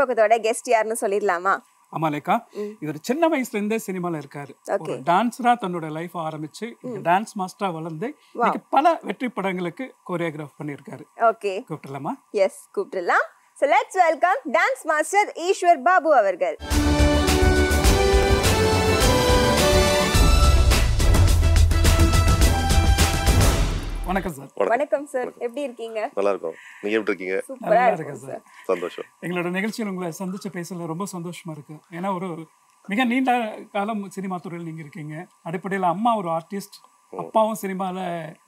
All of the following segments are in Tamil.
பக்கத்தோட கெஸ்ட் யாருன்னு சொல்லிடலாமா? ஆமா லேக்கா இவர் சின்ன வயசுல இருந்தே சினிமால இருக்காரு. ஒரு டான்ஸரா தன்னோட லைஃப் ஆரம்பிச்சு டான்ஸ் மாஸ்டரா வளர்ந்து பல வெற்றி படங்களுக்கு கோரியோகிராஃப் பண்ணியிருக்காரு. ஓகே கூப்பிட்டுலாமா yes கூப்பிட்டுலாம் so let's welcome dance master Eswar Babu அவர்கள். வணக்கம் சார். வணக்கம். சார். எப்படி இருக்கீங்க? நல்லா இருக்கும் நீங்க எப்படி இருக்கீங்க? சூப்பரா இருக்கேன் சார். சந்தோஷம். எங்களோட நிகழ்ச்சியில் உங்களை சந்திச்சு பேசல ரொம்ப சந்தோஷமா இருக்கு. ஏன்னா ஒரு மிக நீண்ட காலம் சினிமா துறையில் நீங்க இருக்கீங்க. அடிப்படையில் அம்மா ஒரு ஆர்டிஸ்ட் அப்பாவும் சினிமால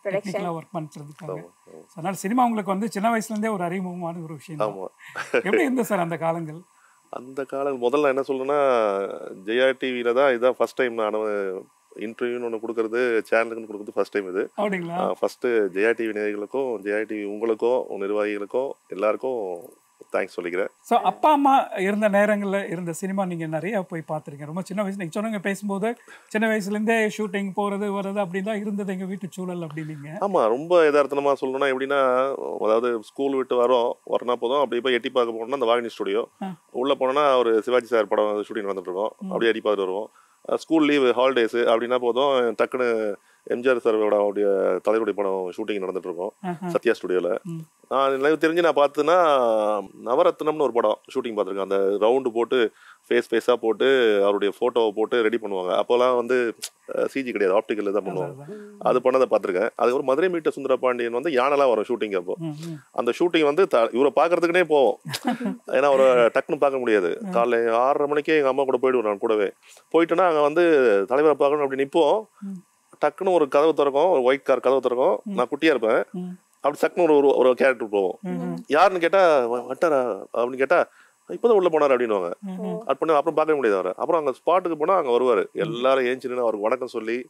டெக்னிக்கலா ஒர்க் பண்ணிட்டு அதனால சினிமா உங்களுக்கு வந்து சின்ன வயசுல இருந்தே ஒரு அறிமுகமான ஒரு விஷயம் எப்படி இருந்தது சார் அந்த காலங்கள்? அந்த காலம் முதல்ல என்ன சொல்லணும்னா ஜெயா டிவியில தான் இதான் ஃபர்ஸ்ட் டைம் நான் இன்டர்வியூன்னு ஒன்று கொடுக்கறது சேனலுக்குன்னு கொடுக்குறது ஃபர்ஸ்ட் டைம் இது. அப்படிங்களா? ஃபர்ஸ்ட் ஜெயா டிவி நேயர்களுக்கும் ஜெயா டிவி உங்களுக்கும் நிர்வாகிகளுக்கும் எல்லாருக்கும் தேங்க்ஸ் சொல்லிக்கிறேன். ஸோ அப்பா அம்மா இருந்த நேரங்கள்ல இருந்த சினிமா நீங்க நிறைய போய் பார்த்துருக்கீங்க. ரொம்ப சின்ன வயசு நீங்க சொன்னீங்க பேசும்போது சின்ன வயசுல இருந்தே ஷூட்டிங் போறது வர்றது அப்படின்னு தான் இருந்தது எங்க வீட்டு சூழல் அப்படின்னீங்க. ஆமா ரொம்ப யதார்த்தமா சொல்லணும்னா எப்படின்னா அதாவது ஸ்கூல் விட்டு வரோம் வரனா போதும். அப்படியே போய் எட்டி பார்க்க போனோம்னா அந்த வாகினி ஸ்டுடியோ உள்ள போனோம்னா ஒரு சிவாஜி சார் படம் ஷூட்டிங் நடந்துட்டு இருக்கோம். அப்படியே எட்டி பார்த்துட்டு வருவோம் ஸ்கூல் லீவு ஹாலிடேஸ் அப்படின்னா போதும். டக்குன்னு எம்ஜிஆர் சாரோட அவருடைய தலைவருடைய படம் ஷூட்டிங் நடந்துட்டு இருக்கோம் சத்யா ஸ்டுடியோல நான் எனக்கு தெரிஞ்சு நான் பார்த்தேன்னா நவரத்னம்னு ஒரு படம் ஷூட்டிங் பார்த்துருக்கேன். அந்த ரவுண்டு போட்டு ஃபேஸ் ஃபேஸாக போட்டு அவருடைய ஃபோட்டோவை போட்டு ரெடி பண்ணுவாங்க. அப்போல்லாம் வந்து சிஜி கிடையாது. ஆப்டிக்கல் தான் பண்ணுவாங்க. அது பண்ணதை பார்த்துருக்கேன். அதுக்கப்புறம் மதுரை மீட்ட சுந்தர பாண்டியன் வந்து யானெல்லாம் வரும் ஷூட்டிங் அப்போ. அந்த ஷூட்டிங் வந்து த- இவரை பார்க்கறதுக்குனே போவோம். ஏன்னா அவரை டக்குன்னு பார்க்க முடியாது. காலைல ஆறரை மணிக்கே எங்கள் அம்மா கூட போயிடுவோம் நான் கூடவே. போயிட்டேன்னா அங்கே வந்து தலைவரை பார்க்கணும் அப்படி நிற்போம் டக்குன்னு ஒரு கதவு திறக்கும் ஒரு ஒயிட் கார் கதவு திறக்கும். நான் குட்டியா இருப்பேன். அப்படி சக்குன்னு ஒரு ஒரு- கேரக்டர் போவோம். யாருன்னு கேட்டா "வ- வந்துட்டாரா அப்படின்னு கேட்டா இப்பதான் உள்ள போனாரு அப்படின்னுவாங்க. பண்ணி அப்புறம் பார்க்க முடியாது அவரை. அப்புறம் அங்க ஸ்பாட்டுக்கு போனா அங்க வருவாரு. எல்லாரும் ஏஞ்சி நின்னு அவருக்கு வணக்கம் சொல்லி.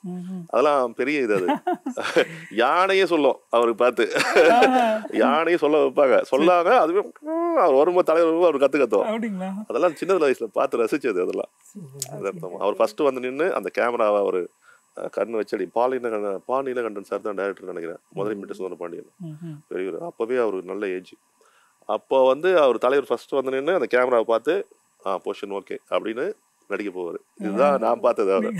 அதெல்லாம் பெரிய இது அது. யானையே சொல்லும் அவருக்கு பார்த்து. யானையே சொல்ல வைப்பாங்க. சொல்லாங்க அதுவே அவர் வரும்போது தலைவர் அவர் கத்து கத்துவோம் அப்படிங்களா? அதெல்லாம் சின்ன வயசுல பார்த்து ரசிச்சது அதெல்லாம். அவர் ஃபர்ஸ்ட் வந்து நின்று அந்த கேமராவை அவர் கண்ணு வச்சடி. பாலின பாலின கண்டன் சார் தான் டைரக்டர் நினைக்கிறேன். மதுரை மீட்ட சுந்தர பாண்டியன். பெரியவர். அப்பவே அவர் நல்ல ஏஜ் அப்போ வந்து அவர் தலைவர் ஃபர்ஸ்ட் வந்து நின்று அந்த கேமராவை பார்த்து ஆ பொசிஷன் ஓகே அப்படின்னு நடிக்க போவார். இதுதான் நான் பார்த்தது அவர்.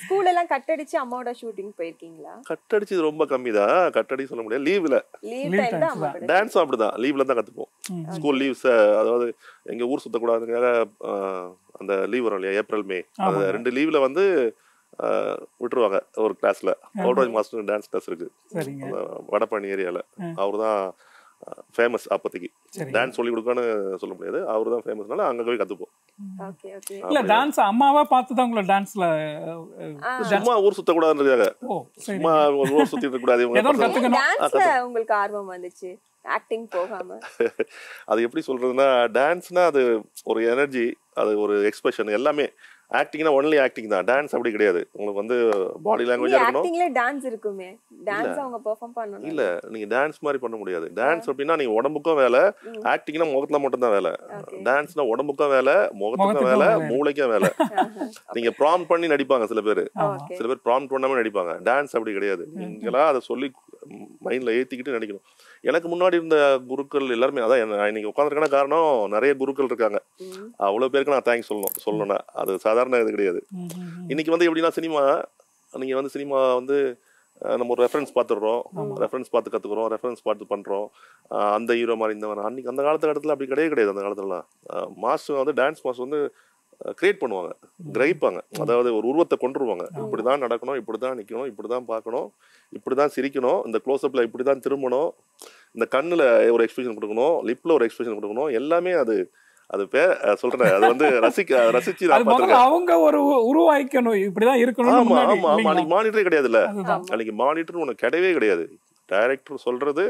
ஸ்கூல் எல்லாம் கட்டடிச்சு அம்மாவோட ஷூட்டிங் போயிருக்கீங்களா? கட்டடிச்சது ரொம்ப கம்மி தான். கட்டடி சொல்ல முடியாது. லீவ்ல டான்ஸும் அப்படிதான். லீவ்ல தான் கத்துப்போம். ஸ்கூல் லீவ்ஸ் அதாவது எங்க ஊர் சுத்தக்கூடாதுக்காக ஆஹ், அந்த லீவ் வரும் இல்லையா? ஏப்ரல் மே அந்த. ரெண்டு லீவ்ல வந்து விட்டுருவாங்க ஒரு கிளாஸ்ல பவுடராஜ் மாஸ்டர் டான்ஸ் கிளாஸ் இருக்கு. வடபழனி ஏரியால. அவர் தான் ஃபேமஸ் அப்போதைக்கு. டான்ஸ் சொல்லி கொடுக்கன்னு சொல்ல முடியாது. அவர் தான் ஃபேமஸ்னால அங்க போய் கத்துப்போம். Okay okay. இல்ல டான்ஸ் அம்மாவா பார்த்து தான் உங்களை டான்ஸ்ல சும்மா ஊர் சுத்தக்கூடாதுன்றதுக்காக. ஓ சரி. சும்மா ஒரு ஊர் சுத்திட்டு கூடாது டான்ஸ்ல உங்களுக்கு ஆர்வம் வந்துச்சு? ஆக்டிங் போகாம? அது எப்படி சொல்றதுன்னா டான்ஸ்னா அது ஒரு எனர்ஜி அது ஒரு எக்ஸ்பிரஷன் எல்லாமே. ஆக்டிங்னா ஒன்லி ஆக்டிங் தான். டான்ஸ் அப்படி கிடையாது. உங்களுக்கு வந்து பாடி லாங்குவேஜ் இருக்கணும். ஆக்டிங்ல டான்ஸ் இருக்குமே. டான்ஸ் அவங்க பெர்ஃபார்ம் பண்ணணும் இல்ல நீங்க டான்ஸ் மாதிரி பண்ண முடியாது. டான்ஸ் அப்படின்னா நீங்க உடம்புக்கும் வேலை ஆக்டிங்னா முகத்துல மட்டும் தான் வேலை. டான்ஸ்னா உடம்புக்கும் வேலை முகத்துக்கும் வேலை. மூளைக்கும் வேலை. நீங்க ப்ராம் பண்ணி நடிப்பாங்க சில பேர். சில பேர் ப்ராம் பண்ணாம நடிப்பாங்க. டான்ஸ் அப்படி கிடையாது. நீங்களா அதை சொல்லி மைண்ட்ல ஏத்திக்கிட்டு நடிக்கணும். எனக்கு முன்னாடி இருந்த குருக்கள் எல்லாருமே அதான் இன்னைக்கு உட்காந்துருக்கான காரணம் நிறைய குருக்கள் இருக்காங்க. அவ்வளவு பேருக்கு நான் தேங்க்ஸ் சொல்லணும் சொல்லணும்னா. அது சாதாரண இது கிடையாது. இன்னைக்கு வந்து எப்படின்னா சினிமா நீங்க வந்து சினிமா வந்து நம்ம ஒரு ரெஃபரன்ஸ் பார்த்துடுறோம். ரெஃபரன்ஸ் பார்த்து கத்துக்கிறோம் ரெஃபரன்ஸ் பார்த்து பண்றோம். அஹ், அந்த ஹீரோ மாதிரி இந்த மாதிரி. அன்னைக்கு அந்த காலத்து இடத்துல அப்படி கிடையவே கிடையாது அந்த காலத்துலலாம். மாஸ்டர் வந்து டான்ஸ் மாஸ்டர் வந்து கிரியேட் பண்ணுவாங்க. கிரகிப்பாங்க. அதாவது ஒரு உருவத்தை கொண்டுருவாங்க இப்படிதான் நடக்கணும் இப்படிதான் நிக்கணும் இப்படிதான் பார்க்கணும் இப்படிதான் சிரிக்கணும் இந்த க்ளோஸ்அப்ல இப்படிதான் திரும்பணும் இந்த கண்ணுல ஒரு எக்ஸ்பிரஷன் கொடுக்கணும் லிப்ல ஒரு எக்ஸ்பிரஷன் கொடுக்கணும் எல்லாமே அது அது பேர் சொல்றேன் அது வந்து ரசிக்க ரசிச்சு அவங்க ஒரு உருவாக்கணும் இப்படிதான் இருக்கணும் ஆமா ஆமா ஆமா. அன்னைக்கு மானிட்டரே கிடையாதுல்ல. அன்னைக்கு மானிட்டர் உனக்கு கிடையவே கிடையாது. டைரக்டர் சொல்றது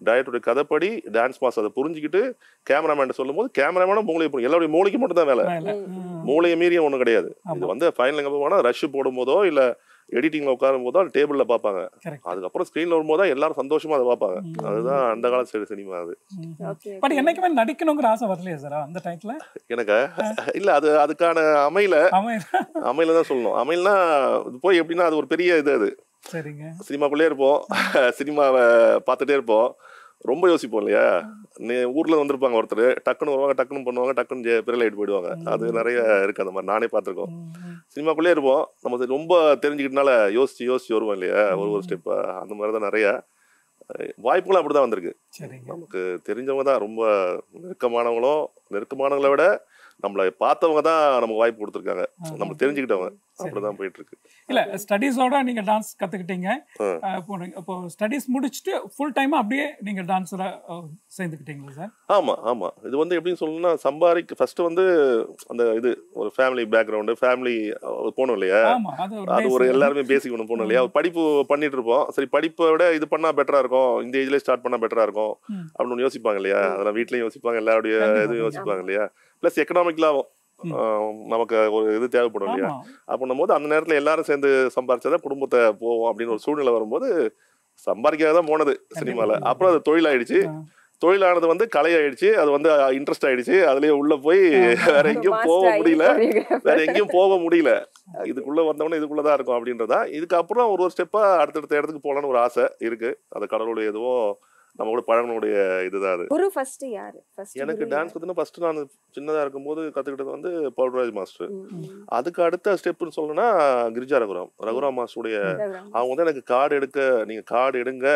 டைரக்டருடைய கதைப்படி டான்ஸ் மாஸ் அதை புரிஞ்சுக்கிட்டு கேமராமேன் சொல்லும் போது கேமராமேனும் மூளையை புரியும் எல்லாருடைய மூளைக்கு மட்டும் தான் வேலை. மூளையை மீறிய ஒண்ணும் கிடையாது. இது வந்து ஃபைனல் எங்க போனா ரஷ் போடும் போதோ இல்ல எடிட்டிங்ல உட்காரும் போதோ டேபிள்ல பார்ப்பாங்க. Correct. அதுக்கப்புறம் ஸ்கிரீன்ல வரும்போது தான் எல்லாரும் சந்தோஷமா அதை பார்ப்பாங்க. அதுதான் அந்த கால சைடு சினிமா அது. பட் என்னைக்குமே நடிக்கணுங்கிற ஆசை வரலையா சார் அந்த டைத்துல எனக்கு? இல்ல அது அதுக்கான அமையல. அமையல தான் சொல்லணும். அமையல்னா போய் எப்படின்னா அது ஒரு பெரிய இது அது. சரிங்க. சினிமாக்குள்ளே இருப்போம். சினிமாவை பார்த்துட்டே இருப்போம். ரொம்ப யோசிப்போம் இல்லையா? நீ ஊர்ல வந்திருப்பாங்க ஒருத்தர். டக்குன்னு வருவாங்க டக்குன்னு பண்ணுவாங்க டக்குன்னு பிறல் ஆயிட்டு போயிடுவாங்க. அது நிறைய இருக்கு அந்த மாதிரி. நானே பார்த்துருக்கோம். சினிமாக்குள்ளே இருப்போம். நம்ம ரொம்ப தெரிஞ்சுக்கிட்டனால யோசிச்சு யோசிச்சு வருவோம் இல்லையா? ஒரு ஒரு ஸ்டெப்பா. அந்த மாதிரி தான் நிறைய. வாய்ப்புகளும் அப்படிதான் வந்திருக்கு. நமக்கு தெரிஞ்சவங்க தான். ரொம்ப நெருக்கமானவங்களும் நெருக்கமானவங்களை விட நம்மளை பார்த்தவங்க தான் நமக்கு வாய்ப்பு கொடுத்துருக்காங்க. நம்ம தெரிஞ்சுக்கிட்டவங்க அப்படிதான் போயிட்டு இருக்கு இல்ல ஸ்டடீஸோட நீங்க டான்ஸ் கத்துக்கிட்டீங்க. இப்போ ஸ்டடீஸ் முடிச்சுட்டு ஃபுல் டைமா அப்படியே நீங்க டான்ஸ்ல சேர்ந்துக்கிட்டீங்களா சார் ஆமா ஆமா. இது வந்து எப்படின்னு சொல்லணும்னா சம்பாதிக்க ஃபர்ஸ்ட் வந்து அந்த இது ஒரு ஃபேமிலி பேக்ரவுண்டு ஃபேமிலி போகணும் இல்லையா? அது ஒரு. எல்லாருமே பேசிக் ஒன்று போகணும் இல்லையா? படிப்பு பண்ணிட்டு இருப்போம். சரி படிப்பை விட இது பண்ணா பெட்டரா இருக்கும். இந்த ஏஜ்ல ஸ்டார்ட் பண்ணா பெட்டரா இருக்கும். அப்படின்னு யோசிப்பாங்க இல்லையா? அதெல்லாம் வீட்லயும் யோசிப்பாங்க எல்லாருடைய. இதுவும் யோசிப்பாங்க இல்லையா? பிளஸ் எக்கனாமிக்கலாவும் நமக்கு ஒரு இது தேவைப்படும் இல்லையா? அப்படின்னும் போது அந்த நேரத்துல எல்லாரும் சேர்ந்து சம்பாரிச்சாதான் குடும்பத்தை போவோம் அப்படின்னு ஒரு சூழ்நிலை வரும்போது சம்பாதிக்காக தான் போனது சினிமால. அப்புறம் அது தொழிலாயிடுச்சு. ஆ. தொழிலானது வந்து கலை ஆயிடுச்சு அது வந்து இன்ட்ரெஸ்ட் ஆயிடுச்சு. அதுலயே உள்ள போய் வேற எங்கேயும் போக முடியல. வேற எங்கேயும் போக முடியல. இதுக்குள்ள வந்தவொடனே இதுக்குள்ளதான் இருக்கும் அப்படின்றதா. இதுக்கப்புறம் ஒரு ஒரு ஸ்டெப்பா அடுத்தடுத்த இடத்துக்கு போகலான்னு ஒரு ஆசை இருக்கு. அது கடவுளுடைய எதுவோ நம்ம கூட பழகனுடைய இதுதான் அது. குரு ஃபர்ஸ்ட் யாரு? எனக்கு டான்ஸ் பார்த்தீங்கன்னா ஃபர்ஸ்ட் நான் சின்னதா இருக்கும்போது கத்துக்கிட்டது வந்து பவுல்ராஜ் மாஸ்டர். அதுக்கு அடுத்த ஸ்டெப்னு சொல்லணும்னா கிரிஜா ரகுராம். ரகுராம் மாஸ்டருடைய அவங்க வந்து எனக்கு கார்டு எடுக்க நீங்க கார்டு எடுங்க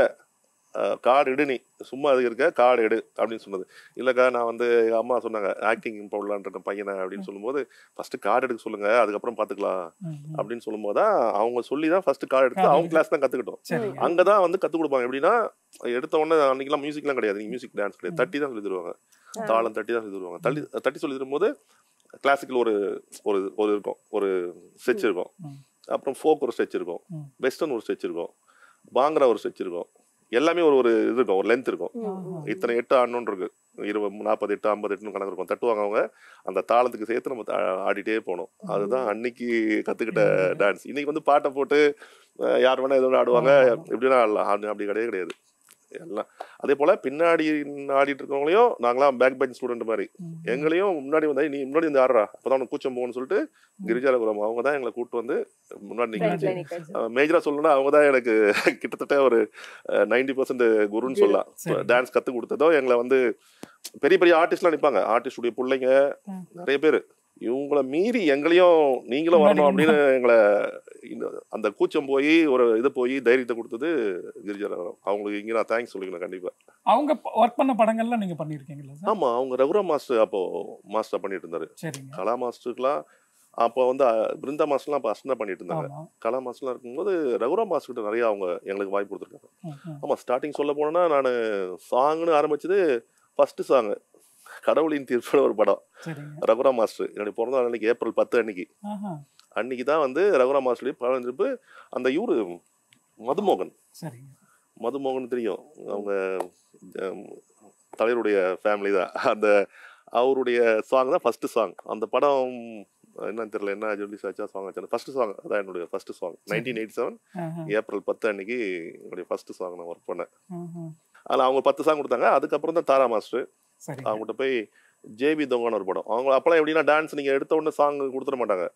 கார்டு எடு நீ. சும்மா அது இருக்க கார்டு எடு அப்படின்னு சொன்னது. இல்லக்கா நான் வந்து எங்க அம்மா சொன்னாங்க ஆக்டிங் போடலான்ற பையனை அப்படின்னு சொல்லும்போது ஃபர்ஸ்ட் கார்டு எடுக்க சொல்லுங்க அதுக்கப்புறம் பாத்துக்கலாம் ம், ம். அப்படின்னு சொல்லும்போது தான் அவங்க சொல்லி தான் ஃபர்ஸ்ட் கார்டு எடுத்து அவங்க கிளாஸ் தான் கத்துக்கிட்டோம். சரிங்க. அங்கதான் வந்து கத்து கொடுப்பாங்க. எப்படின்னா எடுத்த உடனே அன்னைக்கெல்லாம் மியூசிக்லாம் கிடையாது. மியூசிக் டான்ஸ் கிடையாது. தட்டி தான் சொல்லி தருவாங்க தாளம் தட்டி தான் சொல்லி தருவாங்க தள்ளி தட்டி சொல்லி தரும்போது கிளாசிக்கல் ஒரு ஒரு ஒரு இருக்கும். ஒரு ஸ்ட்ரெச் இருக்கும். அப்புறம் ஃபோக் ஒரு ஸ்ட்ரெச் இருக்கும். வெஸ்டர்ன் ஒரு ஸ்ட்ரெச் இருக்கும். பாங்கரா ஒரு ஸ்ட்ரெச் இருக்கும். எல்லாமே ஒரு ஒரு இது இருக்கும் ஒரு லென்த் இருக்கும். இத்தனை எட்டு ஆடணும்னு இருக்கு இருபது நாற்பது எட்டு ஐம்பது எட்டுன்னு கணக்கு இருக்கும். தட்டுவாங்க அவங்க. அந்த தாளத்துக்கு சேர்த்து நம்ம ஆடிட்டே போகணும். அதுதான் அன்னைக்கு கத்துக்கிட்ட டான்ஸ் இன்னைக்கு வந்து பாட்டை போட்டு யார் வேணா எதோ ஆடுவாங்க. எப்படின்னா ஆடலாம். அப்படி கிடையவே கிடையாது. எல்லாம். அதே போல பின்னாடி ஆடிட்டு இருக்கவங்களையும் நாங்களாம் பேக் பெஞ்ச் ஸ்டூடெண்ட் மாதிரி. எங்களையும் முன்னாடி வந்தா நீ முன்னாடி வந்து ஆடுறா. அப்பதான் உனக்கு கூச்சம் போகணும்னு சொல்லிட்டு கிரிஜாலபுரம் அவங்க தான் எங்களை கூட்டு வந்து முன்னாடி ல வச்சு நிக்க வச்சு. மேஜரா சொல்லணும்னா அவங்க தான் எனக்கு கிட்டத்தட்ட ஒரு நைன்டி பர்சன்ட் குருன்னு சொல்லலாம். டான்ஸ் கத்து கொடுத்ததோ எங்களை வந்து பெரிய பெரிய ஆர்டிஸ்ட்லாம் நிப்பாங்க. ஆர்டிஸ்டுடைய பிள்ளைங்க. நிறைய பேர். இவங்கள மீறி எங்களையும் நீங்களும் வரணும் அப்படின்னு எங்களை அந்த கூச்சம் போய் ஒரு இது போய் தைரியத்தை கொடுத்தது கிரிஜாராம் அவங்களுக்கு இங்க நான் தேங்க்ஸ் சொல்லிக்கணும் கண்டிப்பா. அவங்க ஒர்க் பண்ண படங்கள்லாம் நீங்க பண்ணிருக்கீங்களா சார்? ஆமா அவங்க ரகுரா மாஸ்டர் அப்போ மாஸ்டர் பண்ணிட்டு இருந்தாரு. கலா மாஸ்டருக்குலாம் அப்போ வந்து பிருந்தா மாஸ்டர்லாம் அப்போ அஸ்டா பண்ணிட்டு இருந்தாங்க. கலா மாஸ்டர்லாம் இருக்கும்போது ரகுரா மாஸ்டர் கிட்ட நிறைய அவங்க எங்களுக்கு வாய்ப்பு கொடுத்துருக்காங்க. ம், ம். ஆமா ஸ்டார்டிங் சொல்ல போனோம்னா நான் சாங்னு ஆரம்பிச்சது ஃபர்ஸ்ட் சாங் கடவுளின் தீர்ப்புன்னு ஒரு படம். ரகுராம் மாஸ்டர் என்னுடைய பிறந்த நாள் அன்னைக்கு ஏப்ரல் பத்து அன்னைக்கு. அன்னைக்கு தான் வந்து ரகுராம் மாஸ்டருடைய படம் திருப்பு அந்த இவரு மதுமோகன். மதுமோகன் தெரியும். அவங்க தலைவருடைய ஃபேமிலி தான். அந்த அவருடைய சாங் தான் ஃபர்ஸ்ட் சாங் அந்த படம் என்னன்னு தெரியல என்ன ஜொல்லி சாச்சா சாங் ஆச்சு ஃபர்ஸ்ட் சாங் அதான் என்னுடைய first song nineteen eighty seven April பத்து அன்னைக்கு என்னுடைய ஃபர்ஸ்ட் சாங் நான் ஒர்க் பண்ணேன். அதில் அவங்க பத்து சாங் கொடுத்தாங்க. அதுக்கப்புறம் தான் தாரா மாஸ்டர் அவங்ககிட்ட போய் ஜேபி தொங்கன்னு ஒரு படம். அவங்க அப்பெல்லாம் எப்படின்னா டான்ஸ் நீங்கள் எடுத்த உடனே சாங் கொடுத்துட மாட்டாங்க.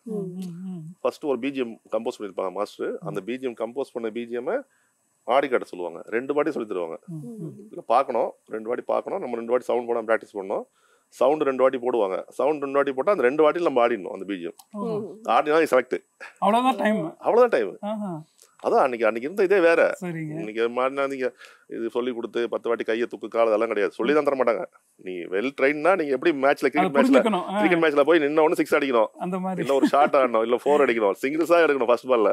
ஃபர்ஸ்ட் ஒரு பிஜிஎம் கம்போஸ் பண்ணியிருப்பாங்க மாஸ்டர் அந்த பிஜிஎம் கம்போஸ் பண்ண பிஜிஎம் ஆடி காட்ட சொல்லுவாங்க. ரெண்டு வாட்டி சொல்லி தருவாங்க. ம், ம். இதை பார்க்கணும். ரெண்டு வாட்டி பார்க்கணும். நம்ம ரெண்டு வாட்டி சவுண்ட் போட ப்ராக்டிஸ் பண்ணணும். சவுண்ட் ரெண்டு வாட்டி போடுவாங்க. சவுண்ட் ரெண்டு வாட்டி போட்டால் அந்த ரெண்டு வாட்டியில் நம்ம ஆடிடணும் அந்த பிஜிஎம் ஓ, ஆடினா செலக்ட் அவ்வளவுதான் டைம் அவ்வளோதான் டைம் அதான் அன்னைக்கு அன்னைக்கு இருந்த இதே வேற. இன்னைக்கு மாறினா நீங்க இது சொல்லி கொடுத்து பத்து வாட்டி கையை தூக்கு கால் அதெல்லாம் கிடையாது. சொல்லி தான் தர மாட்டாங்க. நீ வெல் ட்ரைன்னா நீங்க எப்படி மேட்ச்ல கிரிக்கெட் மேட்ச்ல கிரிக்கெட் மேட்ச்ல போய் நின்ன உடனே சிக்ஸ் அடிக்கணும். இல்ல ஒரு ஷாட் ஆடணும் இல்ல ஃபோர் அடிக்கணும். சிங்கிள்ஸா எடுக்கணும் ஃபர்ஸ்ட் பால்ல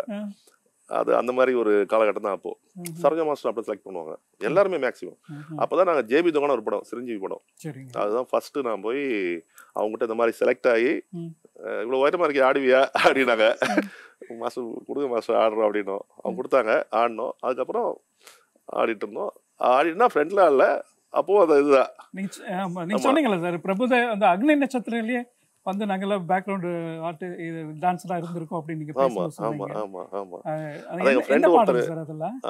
அது அந்த மாதிரி ஒரு காலகட்டம் தான் அப்போ. சரோஜா மாஸ்டர் அப்படி செலக்ட் பண்ணுவாங்க. எல்லாருமே மேக்ஸிமம். அப்பதான் நாங்க ஜேபி தொங்கன ஒரு படம் சிரஞ்சீவி படம். அதுதான் ஃபர்ஸ்ட் நான் போய் அவங்ககிட்ட இந்த மாதிரி செலக்ட் ஆகி இவ்வளவு உயரமா இருக்கே ஆடுவியா? அப்படின்னாங்க. மாஸ்டர் கொடுங்க மாஸ்டர் ஆடுறோம் அப்படின்னோம். அவங்க கொடுத்தாங்க ஆடினோம். அதுக்கப்புறம் ஆடிட்டு இருந்தோம். ஆடினா ஃப்ரெண்ட்ல இல்ல. அப்போ அது இதுதான். நீங்க சொன்னீங்களா சார் பிரபுத அந்த அக்னி நட்சத்திரத்திலேயே வந்து நாங்கெல்லாம் பேக்ரவுண்ட் ஆர்ட் இது டான்ஸ்லாம் இருந்திருக்கோம் அப்படின்னு நீங்க ஆமா பேசும்போது ஆமா சொன்னீங்க. ஆமா ஆமா அஹ், அது அதான் எங்க என்ன- friend என்ன பாடல் ஒருத்தர்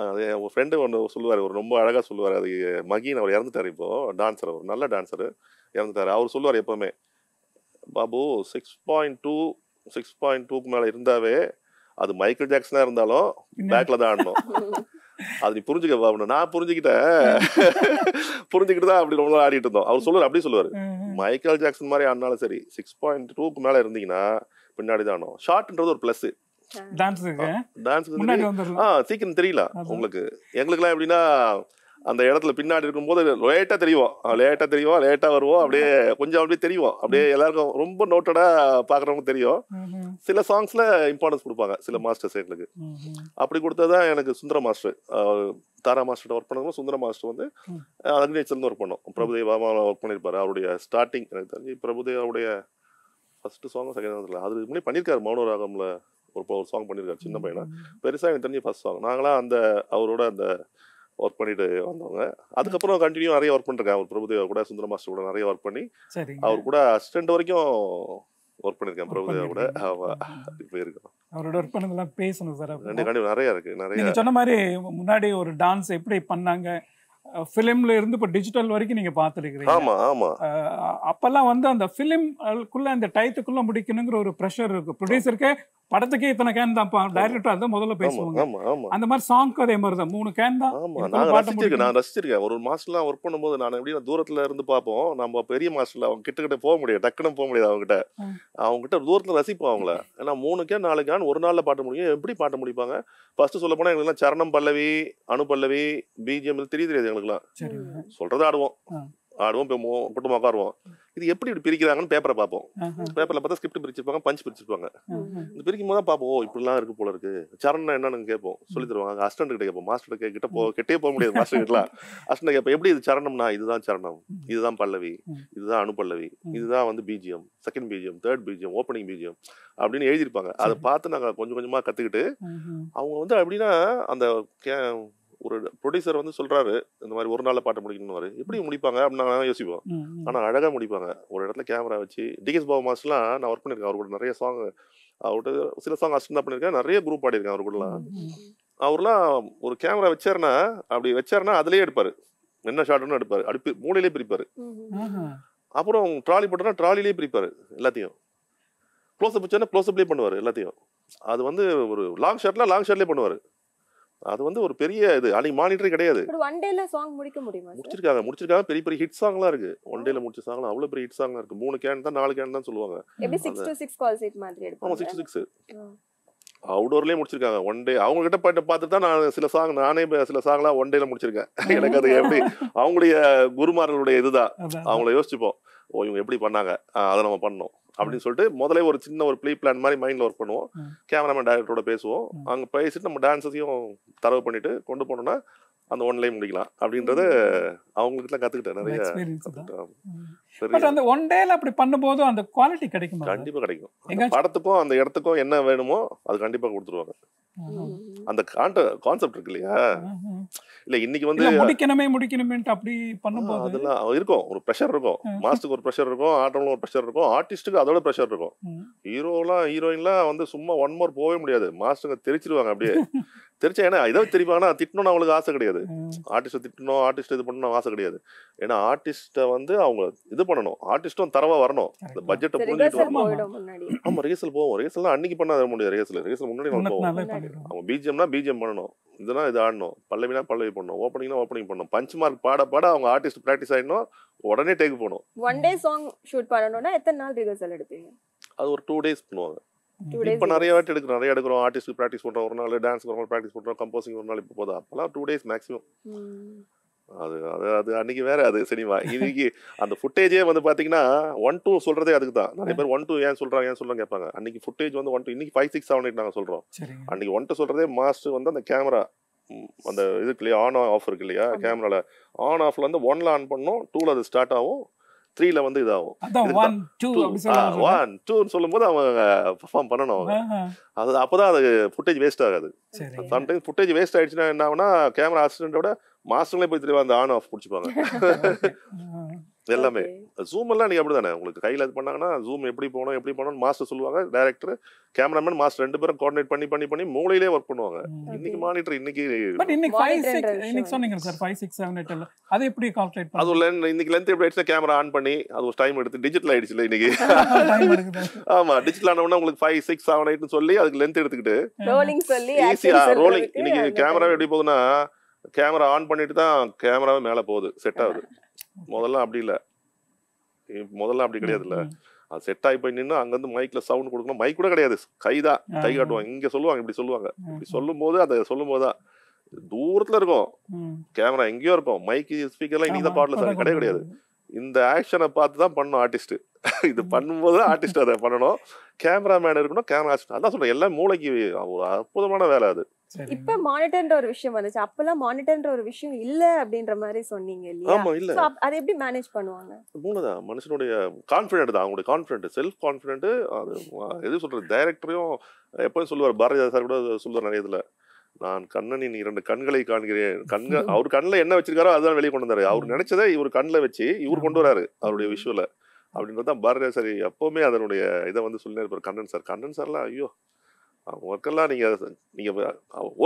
அது என் ஃப்ரெண்டு ஒன்று சொல்லுவார் ஒரு ரொம்ப அழகா சொல்லுவார். அது மகின் அவர் இறந்துட்டார் இப்போ டான்சர் ஒரு நல்ல டான்சர் இறந்துட்டார். அவர் சொல்லுவார் எப்பவுமே Babu six point two six point டூக்கு மேலே இருந்தாவே அது மைக்கேல் ஜாக்சனா இருந்தாலும் பேக்ல தான் ஆடணும். அது நீ புரிஞ்சுக்க பாபு நான் புரிஞ்சுக்கிட்டேன். புரிஞ்சுக்கிட்டு தான் அப்படி ரொம்ப நாள் ஆடிட்டு இருந்தோம். அவர் சொல்லுவார் அப்படி சொல்லுவார். மைக்கேல் ஜாக்சன் மாதிரி ஆனாலும் சரி சிக்ஸ் பாயிண்ட் டூக்கு மேல இருந்தீங்கன்னா பின்னாடி தான் ஆடும் ஷார்ட்ன்றது ஒரு ப்ளஸ் டான்ஸ் சீக்கிரம் தெரியல உங்களுக்கு. எங்களுக்குலாம் எப்படின்னா அந்த இடத்துல பின்னாடி இருக்கும்போது லேட்டா தெரியும் லேட்டா தெரியும் லேட்டா வருவோம் அப்படியே கொஞ்சம் அப்படியே தெரியும் அப்படியே எல்லாருக்கும் ரொம்ப நோட்டடா பாக்குறவங்க தெரியும். சில சாங்ஸ்ல இம்பார்ட்டன்ஸ் கொடுப்பாங்க சில மாஸ்டர்ஸ் எங்களுக்கு. அப்படி கொடுத்ததான் எனக்கு Sundara master Tara master work பண்ணதும் சுந்தர மாஸ்டர் வந்து அக்னேச்சர்ல ஒர்க் பண்ணோம். பிரபுதேவா ஒர்க் பண்ணியிருப்பாரு அவருடைய ஸ்டார்டிங் எனக்கு தெரிஞ்சு பிரபுதேவாவுடைய ஃபர்ஸ்ட் சாங் செகண்ட் தெரியல. அது முன்னாடி பண்ணியிருக்காரு மௌன ராகம்ல ஒரு ஒரு சாங் பண்ணியிருக்காரு சின்ன பையனா. பெருசா எனக்கு தெரிஞ்சு ஃபர்ஸ்ட் சாங் நாங்களாம் அந்த அவரோட அந்த ஒர்க் பண்ணிட்டு வந்தவங்க. அதுக்கப்புறம் கண்டினியூ நிறைய ஒர்க் பண்ணிருக்கேன். அவர் பிரபுதேவா கூட சுந்தர மாஸ்டர் கூட நிறைய ஒர்க் பண்ணி அவர் கூட அசிஸ்டன்ட் வரைக்கும் ஒர்க் பண்ணியிருக்கேன் பிரபுதேவா கூட. ஆமா. போயிருக்கோம். அவரோட ஒர்க் பண்ணதெல்லாம் பேசணும் சார் நிறைய இருக்கு நிறைய. சொன்ன மாதிரி முன்னாடி ஒரு டான்ஸ் எப்படி பண்ணாங்க? ஃபிலிம்ல இருந்து இப்போ டிஜிட்டல் வரைக்கும் நீங்க பார்த்துருக்கிறீங்க. ஆமா ஆமா. அப்பெல்லாம் வந்து அந்த ஃபிலிம்குள்ள அந்த டயத்துக்குள்ள முடிக்கணுங்கிற ஒரு ப்ரெஷர் இருக்கு. ப்ரொடியூசருக்கே படத்துக்கே இத்தனை கேன் தான் டைரக்டர் அதான் முதல்ல பேசுவாங்க. ஆமா ஆமா. அந்த மாதிரி சாங்க்கு அதே மாதிரி தான் மூணு கேன் தான். நான் பாட்டு ரசிச்சிருக்கேன் நான். ரசிச்சிருக்கேன். ஒரு மாஸ்டர்லாம் ஒர்க் பண்ணும்போது நான் எப்படின்னா தூரத்துல இருந்து பார்ப்போம். நம்ம பெரிய மாஸ்டர்ல அவங்க கிட்ட கிட்ட போக முடியாது. டக்குன்னு போக முடியாது அவங்க கிட்ட ம். அவங்க கிட்ட தூரத்துல ரசிப்போம் அவங்கள. ஏன்னா மூணு கேன் நாலு கேன் ஒரு நாள்ல பாட்ட முடியும் எப்படி பாட்ட முடிப்பாங்க? ஃபர்ஸ்ட் சொல்ல போனா எங்களுக்கு சரணம் பல்லவி அணு பல்லவி பிஜிஎம் தெரிய தெரியாது எங்களுக்குலாம் சரிங்க சொல்றது ஆடுவோம். ஆடுவோம் போவோம் குட்டமா உட்காருவோம். இது எப்படி இப்படி பிரிக்கிறாங்கன்னு பேப்பரை பார்ப்போம். பேப்பர்ல பார்த்தா ஸ்கிரிப்ட் பிரிச்சிருப்பாங்க பஞ்ச் பிரிச்சிருப்பாங்க. இந்த பிரிக்கும் போது தான் பார்ப்போம் ஓ இப்படிலாம் இருக்கு போல இருக்கு. சரணம் என்னன்னு கேட்போம். சொல்லி தருவாங்க. அசிஸ்டன்ட் கிட்ட கேட்போம். மாஸ்டர் கிட்ட போ கிட்டே போக முடியாது மாஸ்டர் கிட்டலாம். அசிஸ்டன்ட் கேட்போம் எப்படி இது சரணம்னா இதுதான் சரணம் இதுதான் பல்லவி. இதுதான் அனுபல்லவி. இதுதான் வந்து BGM second BGM third BGM opening BGM அப்படின்னு எழுதியிருப்பாங்க. அதை பார்த்து நாங்க கொஞ்சம் கொஞ்சமா கத்துக்கிட்டு ம்ஹும். அவங்க வந்து எப்படின்னா அந்த கே- ஒரு ப்ரொடியூசர் வந்து சொல்றாரு இந்த மாதிரி ஒரு நாள்ல பாட்டு முடிக்கணும்னு எப்படி முடிப்பாங்க? அப்படின்னு நாங்க யோசிப்போம். ஆனா அழகா முடிப்பாங்க. ஒரு இடத்துல கேமரா வச்சு டிஎஸ் பாபு மாஸ்லாம் நான் ஒர்க் பண்ணிருக்கேன் அவர் கூட நிறைய சாங் அவர்கிட்ட சில சாங் அசிஸ்டன் தான் பண்ணிருக்கேன் நிறைய குரூப் ஆடிருக்கேன் அவர் கூடலாம். அவர்லாம் ஒரு கேமரா வச்சாருன்னா அப்படி வச்சாருன்னா அதுலயே எடுப்பாரு. என்ன ஷாட்னு எடுப்பாரு. அடுப்பு மூலையிலே பிரிப்பாரு. அப்புறம் ட்ராலி போட்டோன்னா ட்ராலிலே பிரிப்பாரு எல்லாத்தையும். க்ளோஸ்அப் வச்சாருன்னா க்ளோஸ்அப்லேயே பண்ணுவார் எல்லாத்தையும். அது வந்து ஒரு லாங் ஷாட்ல லாங் ஷாட்லேயே பண்ணுவார். அது வந்து ஒரு பெரிய இது. அன்னைக்கு மானிட்டரே கிடையாது. ஒன் டேல சாங் முடிக்க முடியுமா சார் முடிச்சிருக்காங்க முடிச்சிருக்காங்க. பெரிய பெரிய ஹிட் சாங்லாம் இருக்கு. ஒன் டேல முடிச்ச சாங்லாம் அவ்வளவு பெரிய ஹிட் சாங்லாம் இருக்கு. மூணு கேன் தான் நாலு கேன் தான் சொல்லுவாங்க. எப்படி six to six call sheet மாதிரி ஆமா எடுப்பாங்க சிக்ஸ் சிக்ஸ் ஆ. அவுடோர்லயே முடிச்சிருக்காங்க. ஒன் டே அவங்க கிட்ட பாட்டு பார்த்துட்டு தான் நான் சில சாங் நானே சில சாங்லாம் ஒன் டேல முடிச்சிருக்கேன். எனக்கு அது எப்படி அவங்களுடைய குருமார்களுடைய இதுதான். அவங்கள யோசிச்சுப்போம். ஓ இவங்க எப்படி பண்ணாங்க? அதை நம்ம பண்ணோம் அப்படின்னு சொல்லிட்டு முதல்ல ஒரு சின்ன ஒரு ப்ளீ பிளான் மாதிரி மைண்ட்ல ஒர்க் பண்ணுவோம். கேமராமேன் டைரக்டரோட பேசுவோம். அங்க பேசிட்டு நம்ம டான்ஸஸையும் தரவு பண்ணிட்டு கொண்டு போனோம்னா அந்த ஒன் லைன் முடிக்கலாம் அப்படின்றத அவங்களுக்கு கத்துக்கிட்டேன் நிறைய பட் அந்த ஒன் டேல அப்படி பண்ணும்போது அந்த குவாலிட்டி கிடைக்குமா? கண்டிப்பா கிடைக்கும். படத்துக்கும் அந்த இடத்துக்கும் என்ன வேணுமோ அது கண்டிப்பா கொடுத்துருவாங்க. அந்த கான்செப்ட் இருக்கு இல்லையா. இல்ல இன்னைக்கு வந்து முடிக்கணுமே முடிக்கணுமேன்ட்டு அப்படி பண்ணும்போது அதெல்லாம் இருக்கும். ஒரு ப்ரெஷர் இருக்கும். மாஸ்டருக்கு ஒரு ப்ரெஷர் இருக்கும். ஆட்டம்ல ஒரு ப்ரெஷர் இருக்கும். ஆர்டிஸ்ட்டுக்கு அதோட ப்ரெஷர் இருக்கும். ஹீரோலாம் ஹீரோயின்லாம் வந்து சும்மா ஒன் மோர் போகவே முடியாது. மாஸ்டருங்க தெரிச்சிருவாங்க அப்படியே. தெரிச்சா ஏன்னா இதை தெரிப்பாங்கன்னா திட்டணும்னு அவங்களுக்கு ஆசை கிடையாது. ஆர்டிஸ்ட்டை திட்டணும் ஆர்டிஸ்ட் இது பண்ணணும் ஆசை கிடையாது. ஏன்னா ஆர்டிஸ்ட்டை வந்து அவங்க இது பண்ணணும். ஆர்டிஸ்ட்டும் தரவா வரணும். இந்த. பட்ஜெட்டை புரிஞ்சுட்டு வரணும் போயிடும் முன்னாடி. ஆமா ரிஹர்சல் போவோம். ரிஹர்சல் அன்னைக்கு பண்ண முடியாது. ரிஹர்சல் ரிஹர்சல் முன்னாடி நம்ம போவோம். அவங்க பிஜிஎம்னா பிஜிஎம் பண்ணணும். இதுனா இது ஆடணும். பல்லவினா பல்லவி பண்ணணும். ஓப்பனிங்னா ஓப்பனிங் பண்ணணும். பஞ்ச் மார்க் பாட பாட அவங்க ஆர்டிஸ்ட் ப்ராக்டிஸ் ஆயிடணும். உடனே டேக் போகணும். ஒன் டே சாங் ஷூட் பண்ணணும்னா எத்தனை நாள் ரிஹர்சல் எடுப்பீங்க? அது ஒரு டூ டேஸ் பண்ணுவாங்க. இப்போ நிறைய வாட்டி எடுக்கிறோம். நிறைய எடுக்கிறோம். ஆர்டிஸ்ட் ப்ராக்டிஸ் பண்றோம் ஒரு நாள் டான்ஸ் ஒரு நாள் ப்ராக்டிஸ் பண்றோம் கம்போசிங் ஒரு நாள் இப்போ போதும். அப்பெல்லாம் டூ டேஸ் மேக்ஸிமம் அது அது அது அன்னைக்கு வேற அது சினிமா. இன்னைக்கு அந்த ஃபுட்டேஜே வந்து பாத்தீங்கன்னா ஒன் டூ சொல்றதே அதுக்கு தான். நிறைய பேர் ஒன் டூ ஏன் சொல்றாங்க ஏன் சொல்றாங்க கேட்பாங்க. அன்னைக்கு ஃபுட்டேஜ் வந்து ஒன் டூ இன்னைக்கு ஃபைவ் சிக்ஸ் செவன் எயிட் நாங்கள் சொல்றோம். சரிங்க. அன்னைக்கு ஒன் டூ சொல்றதே மாஸ்டர் வந்து அந்த கேமரா அந்த இதுக்கு இல்லையா ஆன் ஆஃப் இருக்கு இல்லையா. கேமரால ஆன் ஆஃப்ல வந்து ஒன்ல ஆன் பண்ணோம் டூல அது ஸ்டார்ட் ஆகும் த்ரீல வந்து இதாகும். ஒன் டூன்னு சொல்லும்போது அவங்க பெர்ஃபார்ம் பண்ணணும் அவங்க. அது அப்பதான் அது ஃபுட்டேஜ் வேஸ்ட் ஆகாது. சம்டைம்ஸ் ஃபுட்டேஜ் வேஸ்ட் ஆயிடுச்சுன்னா என்ன ஆகுனா கேமரா அசிஸ்டன்ட்டோட மாஸ்டர்லேயே போய் திரும்ப அந்த ஆன் ஆஃப் பிடிச்சிப்பாங்க. எல்லாமே. ஜூம் எல்லாம் நீங்க அப்படிதானே? உங்களுக்கு கையில இது பண்ணாங்கன்னா ஜூம் எப்படி போகணும் எப்படி போகணும் மாஸ்டர் சொல்லுவாங்க. டைரக்டர் கேமராமேன் மாஸ்டர் ரெண்டு பேரும் கோஆர்டினேட் பண்ணி பண்ணி பண்ணி மூளையிலே ஒர்க் பண்ணுவாங்க. இன்னைக்கு மானிட்டர் இன்னைக்கு பட் இன்னைக்கு இன்னைக்கு சொன்னீங்க sir five six seven eight அதை எப்படி கால்குலேட் அது lens- இன்னைக்கு லென்த் எப்படி ஆயிடுச்சுன்னா கேமரா ஆன் பண்ணி அது ஒரு டைம் எடுத்து டிஜிட்டல் ஆயிடுச்சுல இன்னைக்கு. டைம் எடுக்குது. ஆமா டிஜிட்டல் ஆனவொன்னா உங்களுக்கு ஃபைவ் சிக்ஸ் செவன் எயிட்னு சொல்லி அதுக்கு லென்த் எடுத்துக்கிட்டு ரோலிங் சொல்லி ஈஸியா ரோலிங் இன்னைக்கு கேமரா. எப்படி போகுதுன்னா கேமரா ஆன் பண்ணிட்டு தான் கேமராவே மேல போகுது செட் ஆகுது. முதல்ல அப்படி இல்ல. முதல்ல அப்படி கிடையாது இல்ல. அது செட் ஆகி போய் நின்று அங்கிருந்து மைக்ல சவுண்ட் கொடுக்கணும். மைக் கூட கிடையாது. கைதான் கை ஆ. காட்டுவாங்க. இங்க சொல்லுவாங்க இப்படி சொல்லுவாங்க. இப்படி சொல்லும் போது அதை சொல்லும் போது தான். தூரத்துல இருக்கும். கேமரா எங்கேயோ இருக்கும். மைக் ஸ்பீக்கர்லாம் இன்னைக்கு தான் பாடல சார். கிடையவே கிடையாது. இந்த ஆக்ஷனை பார்த்து தான் பண்ணணும் ஆர்டிஸ்ட் இது பண்ணும்போது ஆர்டிஸ்ட் அதை பண்ணணும். கேமராமேன் இருக்கணும் கேமரா அதான் சொல்றேன். எல்லாம் மூளைக்கு ஒரு அற்புதமான வேலை அது. இப்ப மானிட்டர்ன்ற ஒரு விஷயம் வந்துச்சு. அப்பெல்லாம் மானிட்டர்ன்ற ஒரு விஷயம் இல்ல அப்படின்ற மாதிரி சொன்னீங்க இல்லையா? ஆமா இல்ல. அதை எப்படி மேனேஜ் பண்ணுவாங்க? மூளைதான் மனுஷனுடைய கான்ஃபிடென்ட் தான். அவங்களுடைய கான்ஃபிடென்ட் செல்ஃப் கான்ஃபிடென்ட் அது எது சொல்றது? டைரக்டரையும் எப்பவும் சொல்லுவார் பாரதியா சார் கூட சொல்லுவார் நிறைய இதுல நான் கண்ணனின் இரண்டு கண்களை காண்கிறேன். கண்கள் அவர் கண்ணில் என்ன வச்சிருக்காரோ அதுதான் வெளியே கொண்டு வந்தாரு. அவர் நினைச்சதை இவர் கண்ணில் வச்சு இவர் கொண்டு வராரு அவருடைய விஷுவல அப்படின்றது தான் பாரதியா சார் எப்பவுமே அதனுடைய இதை வந்து சொல்லினே இருப்பார் கண்ணன் சார். கண்ணன் சார்லாம் ஐயோ ஒர்க்கெல்லாம் நீங்க நீங்க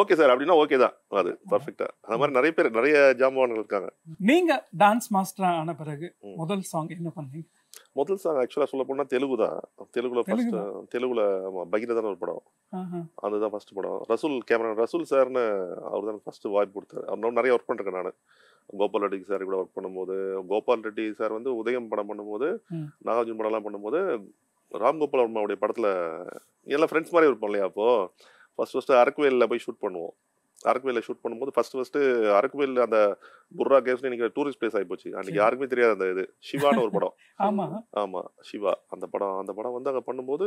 ஓகே சார் அப்படின்னா ஓகே தான். அது பர்ஃபெக்டா அந்த மாதிரி நிறைய பேர் நிறைய ஜாம்பவான்கள் இருக்காங்க. நீங்க டான்ஸ் மாஸ்டர் ஆன பிறகு. முதல் சாங் என்ன பண்ணீங்க? முதல் சாங் ஆக்சுவலாக சொல்ல போனால் தெலுங்கு தான். தெலுங்குல ஃபர்ஸ்ட் தெலுங்கு தெலுங்குல பகீரதான ஒரு படம். அதுதான் ஃபர்ஸ்ட் படம். ரசூல் கேமரா ரசூல் சார்னு அவர் தான் ஃபர்ஸ்ட் வாய்ப்பு கொடுத்தாரு. அவர் நிறைய ஒர்க் பண்ணிருக்கேன் நான். கோபால் ரெட்டி சார் கூட ஒர்க் பண்ணும்போது கோபால் ரெட்டி சார் வந்து உதயம் படம் பண்ணும்போது. நாகார்ஜுன் படம்லாம் பண்ணும்போது ராம்கோபால் வர்மாவுடைய படத்துல எல்லாம் ஃப்ரெண்ட்ஸ் மாதிரி இருப்போம் இல்லையா அப்போ? ஃபர்ஸ்ட் ஃபர்ஸ்ட் அரக்குவேலில் போய் ஷூட் பண்ணுவோம். அரக்குவேலில் ஷூட் பண்ணும்போது ஃபர்ஸ்ட் ஃபர்ஸ்ட் அரக்குவேல் அந்த புர்ரா கேவ்ஸ் இன்னைக்கு டூரிஸ்ட் பிளேஸ் ஆகி போச்சு. அன்னைக்கு. யாருக்குமே தெரியாது அந்த இது. சிவான்னு ஒரு படம். ஆமா. ஆமா சிவா. அந்த படம் அந்த படம் வந்து அங்க பண்ணும்போது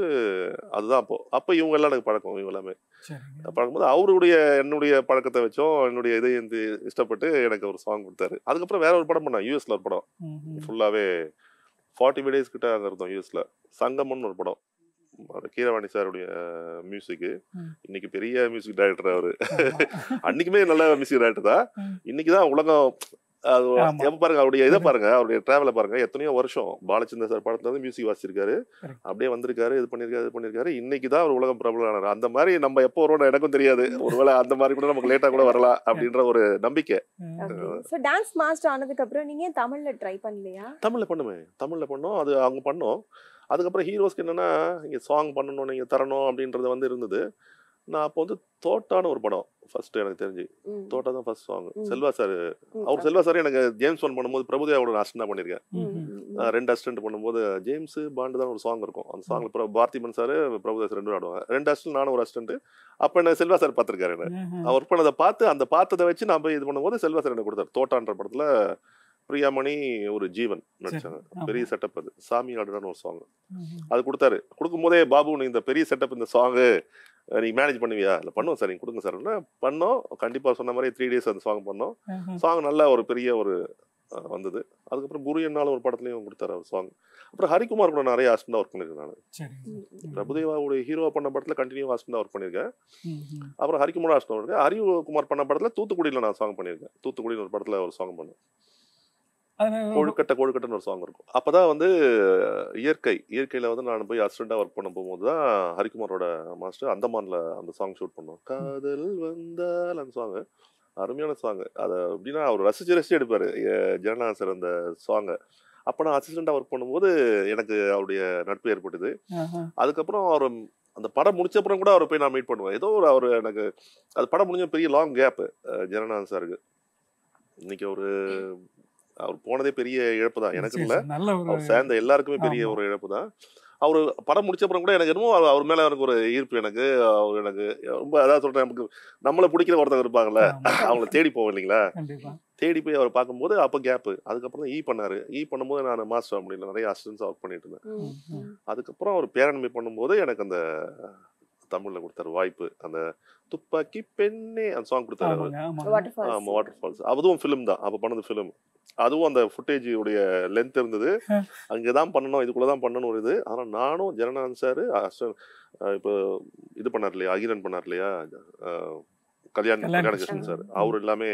அதுதான் அப்போ. அப்போ இவங்க எல்லாம் எனக்கு பழக்கம் இவங்க எல்லாமே. சரிங்க. பார்க்கும்போது அவருடைய என்னுடைய பழக்கத்தை வச்சோம். என்னுடைய இதை வந்து இஷ்டப்பட்டு எனக்கு ஒரு சாங் கொடுத்தாரு. அதுக்கப்புறம் வேற ஒரு படம் பண்ணேன் யூஎஸ்ல ஒரு படம். ஃபுல்லாவே ஃபார்ட்டி ஃபைவ் டேஸ் கிட்ட அங்க இருந்தோம் யூஎஸ்ல சங்கமம்னு ஒரு படம் கீரவாணி சாருடைய மியூசிக்கு. இன்னைக்கு பெரிய மியூசிக் டைரக்டர் அவரு. அன்னைக்குமே நல்ல மியூசிக் டைரக்டர் தான். இன்னைக்கு தான் உலகம் அது பாருங்க அவருடைய இதை பாருங்க அவருடைய டிராவலை பாருங்க. எத்தனையோ வருஷம் பாலச்சந்தர் சார் படத்துல இருந்து மியூசிக் வாசிச்சிருக்காரு. அப்படியே வந்திருக்காரு இது பண்ணிருக்காரு இது பண்ணிருக்காரு. இன்னைக்கு தான் அவர் உலகம் பிரபலமானார். அந்த மாதிரி நம்ம எப்போ வருவோம் எனக்கும் தெரியாது. ஒருவேளை அந்த மாதிரி கூட நமக்கு லேட்டா கூட வரலாம் அப்படின்ற ஒரு நம்பிக்கை. டான்ஸ் மாஸ்டர் ஆனதுக்கு அப்புறம் நீங்க தமிழ்ல ட்ரை பண்ணலையா? தமிழ்ல பண்ணுமே. தமிழ்ல பண்ணோம். அது அவங்க பண்ணோம். அதுக்கப்புறம் ஹீரோஸ்க்கு என்னன்னா இங்க சாங் பண்ணணும் நீங்க தரணும் அப்படின்றது வந்து இருந்தது. நான் அப்போ வந்து தோட்டான ஒரு படம் ஃபர்ஸ்ட் எனக்கு தெரிஞ்சு. தோட்டா தான் ஃபர்ஸ்ட் சாங். செல்வா சார். அவர் செல்வா சார் எனக்கு ஜேம்ஸ் ஒன் பண்ணும்போது பிரபுதேவோட அசிஸ்டன்ட் பண்ணியிருக்கேன் ரெண்டு அசிஸ்டன்ட் பண்ணும்போது ஜேம்ஸ் பாண்டு தான் ஒரு சாங் இருக்கும். அந்த சாங்ல அப்புறம் பார்த்திபன் சார் பிரபுதாஸ் ரெண்டு ஆடுவாங்க. ரெண்டு அசிஸ்டன்ட் நானும் ஒரு அசிஸ்டன்ட் அப்ப என்ன செல்வா சார் பார்த்திருக்காரு என்ன? ஒர்க் பண்ணதை பார்த்து அந்த பார்த்ததை வச்சு நான் போய் இது பண்ணும்போது செல்வா சார் எனக்கு கொடுத்தாரு. தோட்டான்ற படத்துல பிரியாமணி ஒரு ஜீவன் நடிச்சாங்க. பெரிய செட்டப் அது. சாமி ஆடுறான்னு ஒரு சாங். அது கொடுத்தாரு. கொடுக்கும்போதே பாபு நீ இந்த பெரிய செட்டப் இந்த சாங்கு நீ மேனேஜ் பண்ணுவியா? இல்லை பண்ணுவோம் சார். நீங்க கொடுங்க சார். பண்ணோம். கண்டிப்பா சொன்ன மாதிரி த்ரீ டேஸ் அந்த சாங் பண்ணோம். சாங் நல்ல ஒரு பெரிய ஒரு வந்தது. அதுக்கப்புறம் குரு என்னாலும் ஒரு படத்துலையும் கொடுத்தாரு அவர் சாங் அப்புறம் ஹரிக்குமார் கூட நிறைய ஹாஸ்பிட்டல் ஒர்க் பண்ணியிருக்கேன் நான். பிரபுதேவாவுடைய ஹீரோ பண்ண படத்துல கண்டினியூ ஹாஸ்பிட்டல் ஒர்க் பண்ணியிருக்கேன். அப்புறம் ஹரிக்குமார் ஹாஸ்பிட்டல் இருக்கேன் ஹரிகுமார் பண்ண படத்துல தூத்துக்குடியில நான் சாங் பண்ணியிருக்கேன். தூத்துக்குடியில் ஒரு படத்துல ஒரு சாங் பண்ணேன் கொழுக்கட்டை கொழுக்கட்டைன்னு ஒரு சாங் இருக்கும். அப்பதான் வந்து இயற்கை இயற்கையில வந்து நான் போய் அசிஸ்டண்டா ஒர்க் பண்ண போகும்போது தான் ஹரிக்குமாரோட மாஸ்டர் அந்தமான்ல அந்த சாங் ஷூட் பண்ணோம் காதல் வந்தால் அந்த சாங் அருமையான சாங் அதை எப்படின்னா அவர் ரசிச்சு ரசிச்சு எடுப்பாரு. ஜெகநாதன் சார் அந்த சாங்கை அப்போ நான் அசிஸ்டண்டா ஒர்க் பண்ணும்போது எனக்கு அவருடைய நட்பு ஏற்பட்டது. அதுக்கப்புறம் அவர் அந்த படம் முடிச்ச அப்புறம் கூட அவரை போய் நான் மீட் பண்ணுவேன். ஏதோ ஒரு அவர் எனக்கு அது படம் முடிஞ்ச பெரிய லாங் கேப் ஜெகநாதன் சாருக்கு இன்னைக்கு அவரு அவர் போனதே பெரிய இழப்பு தான். எனக்கு இல்ல. அவர் சேர்ந்த எல்லாருக்குமே பெரிய. ஒரு இழப்பு தான். அவர் படம் முடிச்ச அப்புறம் கூட எனக்கு என்னமோ அவர் மேல எனக்கு ஒரு ஈர்ப்பு எனக்கு. அவர் எனக்கு ரொம்ப அதான் சொல்றேன் நமக்கு நம்மளை பிடிக்கிற ஒருத்தவங்க இருப்பாங்கல்ல. அவங்கள தேடி போவோம் இல்லைங்களா? தேடி போய் அவர் பார்க்கும்போது அப்போ கேப்பு அதுக்கப்புறம் தான் ஈ பண்ணாரு. ஈ பண்ணும்போது நான் மாஸ்டர் அப்படின்னு நிறைய அசிஸ்டன்ஸ் ஒர்க் பண்ணிட்டு இருந்தேன். அதுக்கப்புறம் அவர் பேரண்மை பண்ணும்போது எனக்கு அந்த தமிழ்ல கொடுத்தாரு வாய்ப்பு. அந்த துப்பாக்கி பெண்ணே அந்த சாங் கொடுத்தாரு அவரு. ஆமாங்க ஆமாங்க. Waterfalls. ஆமா வாட்டர் ஃபால்ஸ் அதுவும் ஃபிலிம் தான். அப்ப பண்ணது ஃபிலிம் அதுவும் அந்த ஃபுட்டேஜ் உடைய லென்த் இருந்தது. அங்கே தான் பண்ணணும் இதுக்குள்ள தான் பண்ணணும் ஒரு இது. ஆனா நானும் ஜனநாதன் சார் இப்போ இது பண்ணார் இல்லையா? அகிரன் பண்ணார் இல்லையா? கல்யாண் கல்யாண் கல்யாண கிருஷ்ணன். கிருஷ்ணன் சார் அவர் எல்லாமே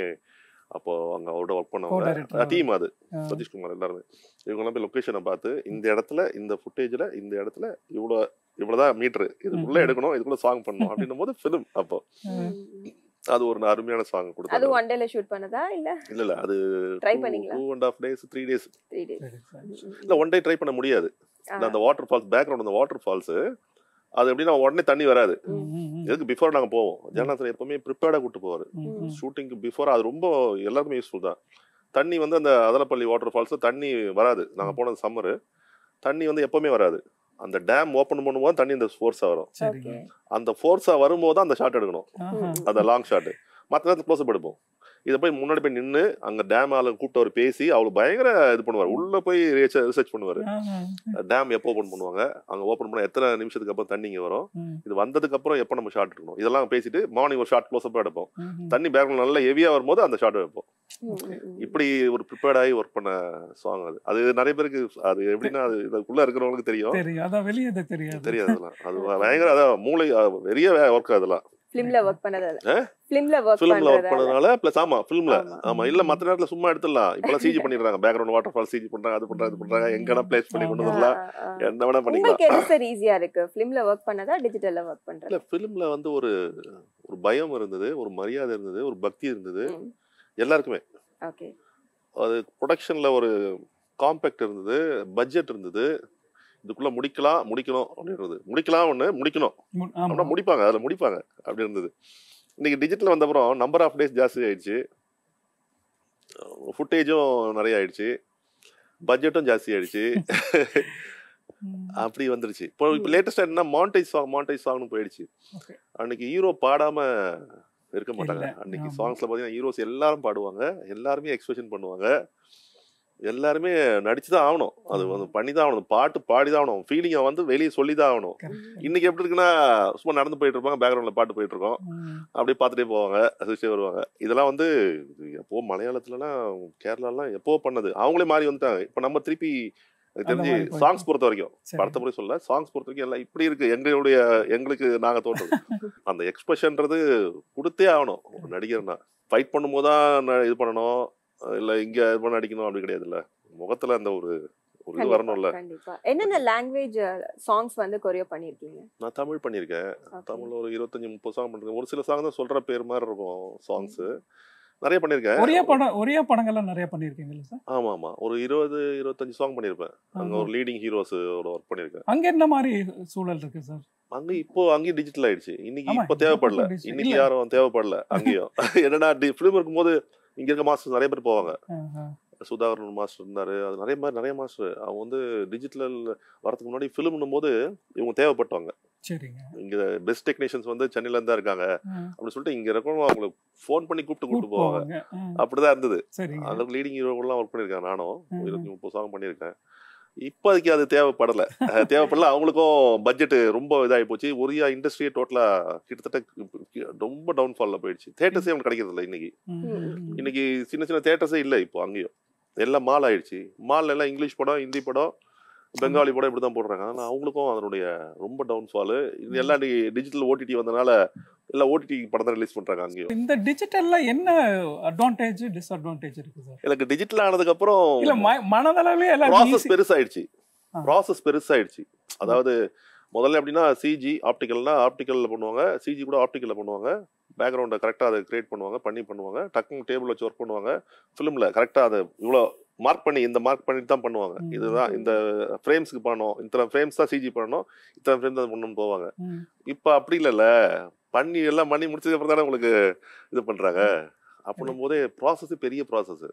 அப்போ அங்க அவரோட ஒர்க். பண்ணவங்க. டீம் அது. சதீஷ்குமார் எல்லாருமே. இவங்கெல்லாம் போய் லொக்கேஷனை பார்த்து இந்த இடத்துல இந்த ஃபுட்டேஜ்ல இந்த இடத்துல இவ்வளோ இவ்வளவுதான் மீட்ரு இதுக்குள்ள. எடுக்கணும் இதுக்குள்ள சாங் பண்ணணும் அப்படின்னும் போது ஃபிலிம் அப்போ அது ஒரு அருமையான சாங் அது கொடுத்தாங்க ஒன் டேல ஷூட் பண்ணதா இல்ல? இல்ல இல்ல அது Try பண்ணீங்களா? Two and half days three days three days சரி, சரி. இல்ல ஒன் டே ட்ரை பண்ண முடியாது. அந்த வாட்டர் ஃபால்ஸ் பேக்ரவுண்ட் அந்த வாட்டர் ஃபால்ஸ் அது எப்படின்னா உடனே தண்ணி வராது. எதுக்கு பிஃபோர் நாங்க போவோம். ஜெகநாதன் எப்பவுமே ப்ரிப்பேர்டா கூட்டு போவாரு. ஷூட்டிங்க்கு பிஃபோர் அது ரொம்ப எல்லாருக்குமே யூஸ்ஃபுல் தான். தண்ணி வந்து அந்த அதலப்பள்ளி வாட்டர் ஃபால்ஸ் தண்ணி வராது. நாங்க போனது சம்மரு தண்ணி வந்து எப்பவுமே வராது. அந்த டேம் ஓப்பன் பண்ணும்போது தண்ணி இந்த ஃபோர்ஸா வரும். சரிங்க. அந்த ஃபோர்ஸா வரும்போது தான் அந்த ஷாட் எடுக்கணும். அந்த லாங் ஷாட் மற்ற நேரத்தில் க்ளோஸ் எடுப்போம். இதை போய் முன்னாடி போய் நின்று அங்க டேம் ஆளு கூப்பிட்டு அவர் பேசி அவரு பயங்கர இது பண்ணுவார். உள்ள போய் ரிசர்ச் பண்ணுவாரு. டேம் எப்போ ஓப்பன் பண்ணுவாங்க? அங்க ஓப்பன் பண்ண எத்தனை நிமிஷத்துக்கு அப்புறம் தண்ணி இங்க வரும்? இது வந்ததுக்கு அப்புறம் எப்போ நம்ம ஷாட் எடுக்கணும்? இதெல்லாம் பேசிட்டு மார்னிங் ஒரு ஷாட் க்ளோஸ் எடுப்போம். ம், ம். தண்ணி பேக்ரவுண்ட் நல்லா ஹெவியா வரும்போது அந்த ஷாட் வைப்போம் இப்படி ஒரு ப்ரிப்பேர்ட் ஆகி ஒர்க் பண்ண சாங் அது. அது நிறைய பேருக்கு அது எப்படின்னா அது இதுக்குள்ள இருக்கிறவங்களுக்கு தெரியும். தெரியும். அதான் வெளியே அது தெரியாது. தெரியாது அதெல்லாம் அது பயங்கர அதான் மூளை பெரிய ஒர்க் அதெல்லாம். ஃபிலிம்ல ஒர்க் பண்ணதால? ஃபிலிம்ல ஒர்க் ஃபிலிம்ல ஒர்க் பண்ணதுனால பிளஸ் ஆமா ஃபிலிம்ல ஆமா. இல்ல மத்த நேரத்துல சும்மா எடுத்துடலாம். இப்பெல்லாம் சிஜி பண்ணிடுறாங்க. பேக்ரவுண்ட் வாட்டர் ஃபால் சிஜி பண்றாங்க அது பண்றாங்க இது பண்றாங்க. எங்கன்னா பிளேஸ் பண்ணி கொண்டு வரலாம். என்ன வேணா பண்ணிக்கலாம். உங்களுக்கு எது ஈஸியா இருக்கு? ஃபிலிம்ல ஒர்க் பண்ணதா டிஜிட்டல்ல ஒர்க் இல்ல பண்றதா ஃபிலிம்ல வந்து ஒரு ஒரு பயம் இருந்தது ஒரு மரியாதை இருந்தது ஒரு பக்தி இருந்தது. எல்லாருக்குமே. ஓகே. அது ப்ரொடக்ஷன்ல ஒரு காம்பேக்ட் இருந்தது பட்ஜெட் இருந்தது. இதுக்குள்ள முடிக்கலாம் முடிக்கணும் அப்படின்றது முடிக்கலாம் ஒண்ணு முடிக்கணும். அப்படின்னா முடிப்பாங்க அதுல முடிப்பாங்க அப்படி இருந்தது இன்னைக்கு டிஜிட்டல் வந்தப்புறம் நம்பர் ஆஃப் டேஸ் ஜாஸ்தி ஆயிடுச்சு ஃபுட்டேஜும் நிறைய ஆயிடுச்சு பட்ஜெட்டும் ஜாஸ்தி ஆயிடுச்சு. அப்படி வந்துருச்சு இப்போ இப்போ லேட்டஸ்டா என்ன மாண்டேஜ் சாங் மாண்டேஜ் சாங்னு போயிடுச்சு. அன்னைக்கு ஹீரோ பாடாம இருக்க மாட்டாங்க. அன்னைக்கு. சாங்ஸ்ல பாத்தீங்கன்னா ஹீரோஸ் எல்லாரும் பாடுவாங்க எல்லாருமே எக்ஸ்பிரஷன் பண்ணுவாங்க எல்லாருமே நடிச்சு தான் ஆகணும். அது வந்து பண்ணி தான் ஆகணும். பாட்டு பாடி தான் ஆகணும் ஃபீலிங்கை வந்து வெளியே சொல்லி தான் ஆகணும். இன்னைக்கு எப்படி இருக்குன்னா சும்மா நடந்து போயிட்டு இருப்பாங்க பேக்ரவுண்ட்ல பாட்டு போயிட்டு இருக்கோம். அப்படியே பார்த்துட்டே போவாங்க ரசிச்சுட்டே வருவாங்க. இதெல்லாம் வந்து எப்போ மலையாளத்துலலாம் கேரளாலாம் எப்போ பண்ணது? அவங்களே மாறி வந்துட்டாங்க. இப்போ நம்ம திருப்பி தெரிஞ்சு. சாங்ஸ் பொறுத்த வரைக்கும். படத்தை முறை சொல்ல சாங்ஸ் பொறுத்த வரைக்கும் எல்லாம் இப்படி இருக்கு. எங்களுடைய எங்களுக்கு நாங்க தோன்றது அந்த எக்ஸ்பிரஷன்றது கொடுத்தே ஆகணும். ஒரு நடிகர்னா. ஃபைட் பண்ணும்போது தான் இது பண்ணணும். இல்ல இங்க இது பண்ண நடிக்கணும் அப்படி கிடையாது இல்ல முகத்துல அந்த ஒரு ஒரு இது வரணும்ல. கண்டிப்பா. என்னென்ன லாங்குவேஜ் சாங்ஸ் வந்து கொரியோ பண்ணிருக்கீங்க நான் தமிழ் பண்ணியிருக்கேன். தமிழ்ல ஒரு இருபத்தஞ்சு முப்பது சாங் பண்ணிருக்கேன் ஒரு சில சாங் தான் சொல்ற பேர் மாதிரி இருக்கும் சாங்ஸ் நிறைய பண்ணியிருக்கேன். ஒரே படம் ஒரே படங்கள்லாம் நிறைய பண்ணிருக்கீங்கல்ல சார்? ஆமா ஆமா ஒரு இருபது இருபத்தஞ்சு சாங் பண்ணியிருப்பேன். அங்க. ஒரு லீடிங் ஹீரோஸோட ஒர்க் பண்ணியிருக்கேன். அங்க என்ன மாதிரி சூழல் இருக்கு சார்? அங்க இப்போ அங்கேயும் டிஜிட்டல் ஆயிடுச்சு. இன்னைக்கு இப்போ தேவைப்படல. இன்னைக்கு. யாரும் தேவைப்படல அங்கேயும். என்னன்னா ஃபிலிம் இருக்கும்போது இங்க இருக்க மாஸ்டர்ஸ் நிறைய பேர் போவாங்க. சுதாகரன் மாஸ்டர் இருந்தாரு. அது நிறைய மாதிரி நிறைய மாஸ்டர். அவங்க வந்து டிஜிட்டல் வரதுக்கு முன்னாடி ஃபிலிம்னும் போது இவங்க தேவைப்பட்டாங்க சரிங்க. இங்க பெஸ்ட் டெக்னீஷியன்ஸ் வந்து சென்னையில இருந்தா இருக்காங்க. அப்படின்னு சொல்லிட்டு இங்க இருக்கவங்க அவங்களுக்கு ஃபோன் பண்ணி கூப்பிட்டு கூப்பிட்டு கூட்டு போவாங்க. அப்படிதான் இருந்தது. அந்த லீடிங் ஹீரோலாம் ஒர்க் பண்ணியிருக்கேன் நானும். இருபத்தி முப்பது சாங் பண்ணியிருக்கேன். இப்போதைக்கு அது தேவைப்படல. தேவைப்படல. அவங்களுக்கும் பட்ஜெட் ரொம்ப இதாகி போச்சு. ஒரியா இண்டஸ்ட்ரியே டோட்டலா கிட்டத்தட்ட ரொம்ப டவுன்ஃபால்ல போயிடுச்சு. தேட்டர்ஸே அவங்களுக்கு கிடைக்கிறது இல்லை இன்னைக்கு. இன்னைக்கு சின்ன சின்ன தேட்டர்ஸே இல்லை இப்போ அங்கேயும். எல்லாம் மால் ஆயிடுச்சு. மால்ல எல்லாம் இங்கிலீஷ் படம் ஹிந்தி படம் பெங்காலி படம் இப்படி தான் போடுறாங்க. ஆனால் அவங்களுக்கும் அதனுடைய ரொம்ப டவுன்ஃபாலு இது எல்லாம் டிஜிட்டல் ஓடிடி வந்தனால எல்லாம் ஓடிடி படம் தான் ரிலீஸ் பண்றாங்க அங்கேயும். இந்த டிஜிட்டல்ல என்ன அட்வான்டேஜ் டிஸ்அட்வான்டேஜ் இருக்கு சார் எனக்கு டிஜிட்டல் ஆனதுக்கு அப்புறம் இல்ல ம- மனதளவுலயே எல்லாம் ப்ராசஸ் பெருசாயிடுச்சு. ப்ராசஸ் பெருசாயிடுச்சு. அதாவது முதல்ல எப்படின்னா சிஜி ஆப்டிக்கல்னா ஆப்டிக்கல்ல பண்ணுவாங்க. சிஜி கூட ஆப்டிக்கல்ல பண்ணுவாங்க. பேக்ரவுண்டை கரெக்டாக அதை கிரியேட் பண்ணுவாங்க பண்ணி பண்ணுவாங்க. டக்குன்னு டேபிள் வச்சு ஒர்க் பண்ணுவாங்க. ஃபிலிமில் கரெக்டாக அதை இவ்வளோ மார்க் பண்ணி இந்த மார்க் பண்ணிட்டு தான் பண்ணுவாங்க. இதுதான் இந்த ஃப்ரேம்ஸ்க்கு பண்ணணும் இத்தனை ஃப்ரேம்ஸ் தான் சிஜி பண்ணணும் இத்தனை ஃப்ரேம்ஸ் தான் பண்ணணும்னு போவாங்க. இப்போ அப்படி இல்லைல்ல பண்ணி எல்லாம் பண்ணி முடிச்சதுக்கு அப்புறம் தானே உங்களுக்கு இது பண்ணுறாங்க அப்படின்னும் போதே ப்ராசஸ் பெரிய ப்ராசஸ்.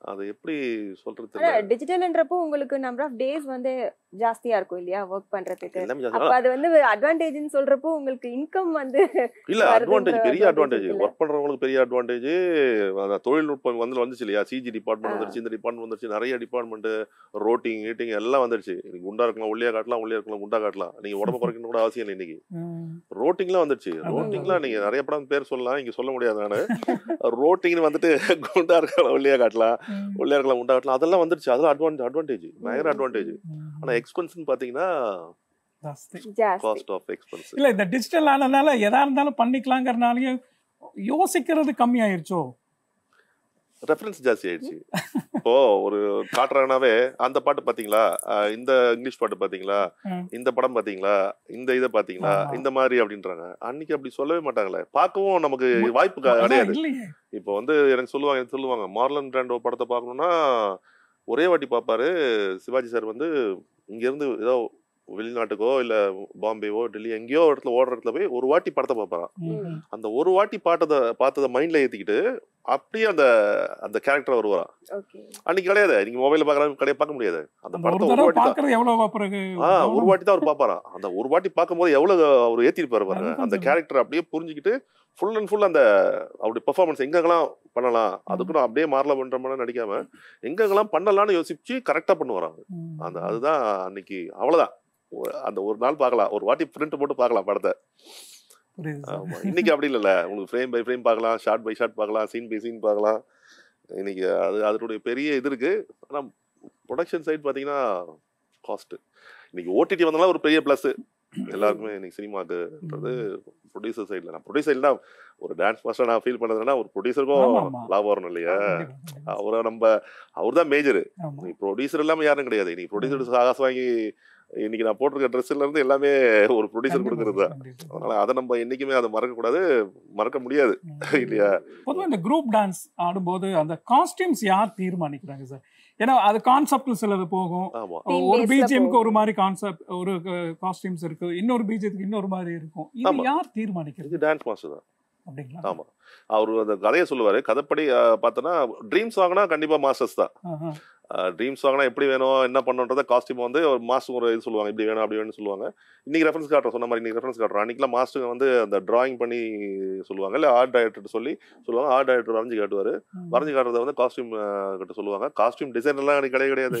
அதை எப்படி சொல்றது டிஜிட்டல்ன்றப்போ உங்களுக்கு நம்பர் ஆஃப் டேஸ் வந்து ஜாஸ்தியா இருக்கும் இல்லையா ஒர்க் பண்றதுக்கு? அப்ப. அது வந்து அட்வான்டேஜ்னு சொல்றப்போ உங்களுக்கு இன்கம் வந்து இல்ல அட்வான்டேஜ் பெரிய அட்வான்டேஜ்? ஒர்க் பண்றவங்களுக்கு பெரிய அட்வான்டேஜ் தொழில்நுட்பம் வந்து வந்துச்சு இல்லையா? CG department. வந்துருச்சு இந்த டிபார்ட்மெண்ட் வந்துருச்சு நிறைய டிபார்ட்மெண்ட் ரோட்டிங் ஹீட்டிங் எல்லாம் வந்துருச்சு. நீங்க குண்டா இருக்கலாம் ஒல்லியா காட்டலாம் ஒல்லியா இருக்கலாம் குண்டா காட்டலாம். நீங்க உடம்பு குறைக்கணும் கூட அவசியம் இல்லை இன்னைக்கு. ம். ரோட்டிங்லாம் வந்துருச்சு. ரோட்டிங்லாம் நீங்க நிறைய படம் பேர் சொல்லலாம் இங்க சொல்ல முடியாது நானு. ரோட்டிங்னு வந்துட்டு குண்டா இருக்கலாம் ஒல்லியா காட்டலாம். ம். ஒல்லியா இருக்கலாம் குண்டா காட்டலாம் அதெல்லாம் வந்துருச்சு. அதெல்லாம் அட்வான்டேஜ் அட்வான்டேஜ் பயங்கர. அட்வான்டேஜ். ஆனா எக்ஸ்பென்ஸ்னு பாத்தீங்கன்னா காஸ்ட் ஆஃப் எக்ஸ்பென்ஸ் இல்ல இந்த டிஜிட்டல் ஆனதுனால எதா இருந்தாலும் பண்ணிக்கலாங்கிறனாலயும் யோசிக்கிறது கம்மி ஆயிருச்சோ ரெஃபரன்ஸ் ஜாஸ்தி ஆயிடுச்சு. இப்போ ஒரு காட்டுறாங்கனாவே அந்த பாட்டு பாத்தீங்களா? இந்த இங்கிலீஷ் பாட்டு பாத்தீங்களா. இந்த படம் பாத்தீங்களா? இந்த இதை பாத்தீங்களா. இந்த மாதிரி அப்படின்றாங்க. அன்னைக்கு அப்படி சொல்லவே மாட்டாங்களே. பார்க்கவும் நமக்கு வாய்ப்பு கிடையாது. இப்போ வந்து எனக்கு சொல்லுவாங்க எனக்கு சொல்லுவாங்க மார்லன் பிராண்டோ படத்தை பார்க்கணும்னா ஒரே வாட்டி பார்ப்பாரு. சிவாஜி சார் வந்து இங்கேருந்து ஏதோ வெளிநாட்டுக்கோ இல்லை பாம்பேவோ டெல்லி எங்கேயோ ஒரு இடத்துல ஓடுற இடத்துல போய் ஒரு வாட்டி படத்தை பார்ப்பாராம். அந்த ஒரு வாட்டி பார்த்ததை பார்த்ததை மைண்டில் ஏற்றிக்கிட்டு அப்படியே அந்த அந்த கேரக்டர் வருவாராம். ஓகே. அன்னைக்கு கிடையாது. நீங்க மொபைலில் பார்க்கலாம் கிடையாது பார்க்க முடியாது. அந்த படத்தை ஒரு வாட்டி தான். ஒரு வாட்டி தான் அவர் பார்ப்பாராம். அந்த ஒரு வாட்டி பார்க்கும்போது எவ்வளவு அவர் பாருங்க. அதுதான் அந்த. கேரக்டர் அப்படியே புரிஞ்சுக்கிட்டு ஃபுல் அண்ட் ஃபுல் அந்த அவருடைய பெர்ஃபார்மன்ஸ் எங்கெங்கெல்லாம் பண்ணலாம் அதுக்கு நான் அப்படியே மாறல பண்ற மாதிரி நடிக்காம எங்கெங்கெல்லாம் பண்ணலாம்னு யோசிச்சு கரெக்டா பண்ணுவாராம் ம். அந்த அதுதான் அன்னைக்கு அவ்வளவுதான். அந்த ஒரு நாள் பார்க்கலாம். ஒரு வாட்டி பிரிண்ட் போட்டு பார்க்கலாம் படத்தை. இன்னைக்கு அப்படி இல்லைல்ல. உங்களுக்கு ஃப்ரேம் பை ஃப்ரேம் பார்க்கலாம் ஷார்ட் பை ஷார்ட் பார்க்கலாம் சீன் பை சீன் பார்க்கலாம். இன்னைக்கு அது அதனுடைய பெரிய இது இருக்கு. ஆனா ப்ரொடக்ஷன் சைடு பாத்தீங்கன்னா காஸ்ட் இன்னைக்கு ஓடிடி வந்தாலும் ஒரு பெரிய ப்ளஸ் எல்லாருக்குமே இன்னைக்கு சினிமாக்குன்றது ப்ரொடியூசர் சைடில் நான் ப்ரொடியூசர் தான் ஒரு டான்ஸ் மாஸ்டர் நான் ஃபீல் பண்ணதுன்னா ஒரு ப்ரொடியூசருக்கும். லாபம் வரணும் இல்லையா. அவரை நம்ம அவர் தான் மேஜர். நீ ப்ரொடியூசர் இல்லாம யாரும் கிடையாது. நீ ப்ரொடியூசர் காசு வாங்கி இன்னைக்கு நான் போட்டிருக்க ட்ரெஸ்ல இருந்து எல்லாமே ஒரு ப்ரொடியூசர் கொடுக்கறது. தான். அதனால அதை நம்ம என்னைக்குமே அதை மறக்க கூடாது மறக்க முடியாது. இல்லையா? பொதுவா இந்த குரூப் டான்ஸ் ஆடும்போது அந்த காஸ்டியூம்ஸ் யார் தீர்மானிக்கிறாங்க சார் ஏன்னா அது கான்செப்ட்ல சிலது போகும். ஒரு பிஜிஎம்க்கு. ஒரு மாதிரி கான்செப்ட் ஒரு காஸ்டியூம்ஸ் இருக்கு. இன்னொரு பிஜிஎத்துக்கு இன்னொரு மாதிரி இருக்கும். இது. யார் தீர்மானிக்கிறது? டான்ஸ் மாஸ்டர் தான். அப்படிங்களா? ஆமா. அவர் அந்த கதையை சொல்லுவாரு. கதைப்படி பார்த்தோன்னா ட்ரீம் சாங்னா கண்டிப்பா மாஸ்டர்ஸ் தான். ட்ரீம் சாங்னா எப்படி வேணும் என்ன பண்ணணுன்றத காஸ்டியூம் வந்து ஒரு மாஸ்டர் ஒரு இது சொல்லுவாங்க. இப்படி வேணும் அப்படி வேணும்னு சொல்லுவாங்க. இன்னைக்கு ரெஃபரன்ஸ் காட்டுறோம். சொன்ன மாதிரி இன்னைக்கு ரெஃபரன்ஸ் காட்டுறோம். அன்னைக்குலாம் மாஸ்டர் வந்து அந்த டிராயிங் பண்ணி சொல்லுவாங்க. இல்லை ஆர்ட் டைரக்டர் சொல்லி சொல்லுவாங்க. ஆர்ட் டைரக்டர் வரைஞ்சு காட்டுவாரு. வரைஞ்சு காட்டுறத வந்து காஸ்டியூம் கிட்ட சொல்லுவாங்க. காஸ்டியூம் டிசைனர்லாம் எனக்கு கிடையவே கிடையாது.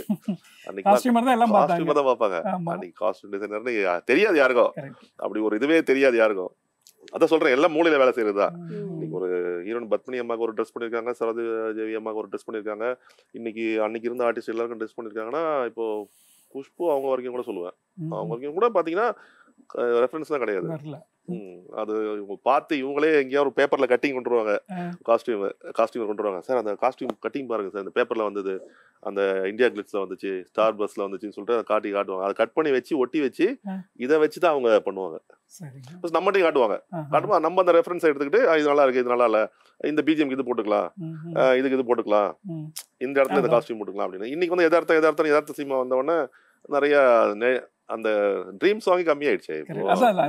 அன்னைக்கு காஸ்டியூம் தான் பார்ப்பாங்க. அன்னைக்கு காஸ்டியூம் டிசைனர்னு தெரியாது யாருக்கும் அப்படி ஒரு இதுவே தெரியாது யாருக்கும் அதான் சொல்றேன் எல்லாம் மூலையில வேலை செய்யறது இன்னைக்கு ஒரு ஹீரோயின் பத்மினி அம்மாக்கு ஒரு ட்ரெஸ் பண்ணியிருக்காங்க சரது தேவி அம்மாக்கு ஒரு ட்ரெஸ் பண்ணியிருக்காங்க இன்னைக்கு அன்னைக்கு இருந்த ஆர்டிஸ்ட் எல்லாருக்கும் ட்ரெஸ் பண்ணியிருக்காங்கன்னா இப்போ குஷ்பு அவங்க வரைக்கும் கூட சொல்லுவேன். அவங்க வரைக்கும் கூட பார்த்தீங்கன்னா ரெஃபரன்ஸ்லாம் கிடையாது. அது பார்த்து இவங்களே எங்கேயாவது ஒரு பேப்பர்ல கட்டிங் கொண்டு வருவாங்க. காஸ்டியூம் காஸ்டியூம் கொண்டு வருவாங்க சார் அந்த காஸ்டியூம் கட்டிங் பாருங்க சார் இந்த பேப்பர்ல வந்தது. அந்த இந்தியா கிளிட்ஸ்ல வந்துச்சு ஸ்டார் பஸ்ல வந்துச்சுன்னு சொல்லிட்டு அதை காட்டி காட்டுவாங்க. அதை கட் பண்ணி வச்சு ஒட்டி வச்சு. இதை வச்சு தான் அவங்க பண்ணுவாங்க. நம்மகிட்டயும் காட்டுவாங்க. ஆஹா. காட்டுமா நம்ம அந்த ரெஃபரன்ஸ் எடுத்துக்கிட்டு "ஆ, இது நல்லா இருக்கு இது நல்லா இல்ல. இந்த பிஜிஎம் இது போட்டுக்கலாம். இதுக்கு இது போட்டுக்கலாம். இந்த இடத்துல இந்த. காஸ்டியூம் போட்டுக்கலாம் அப்படின்னு. இன்னைக்கு வந்து எதார்த்தம் எதார்த்தம் எதார்த்த சினிமா வந்த உடனே நிறைய அந்த ட்ரீம் சாங் கம்மியாயிடுச்சு.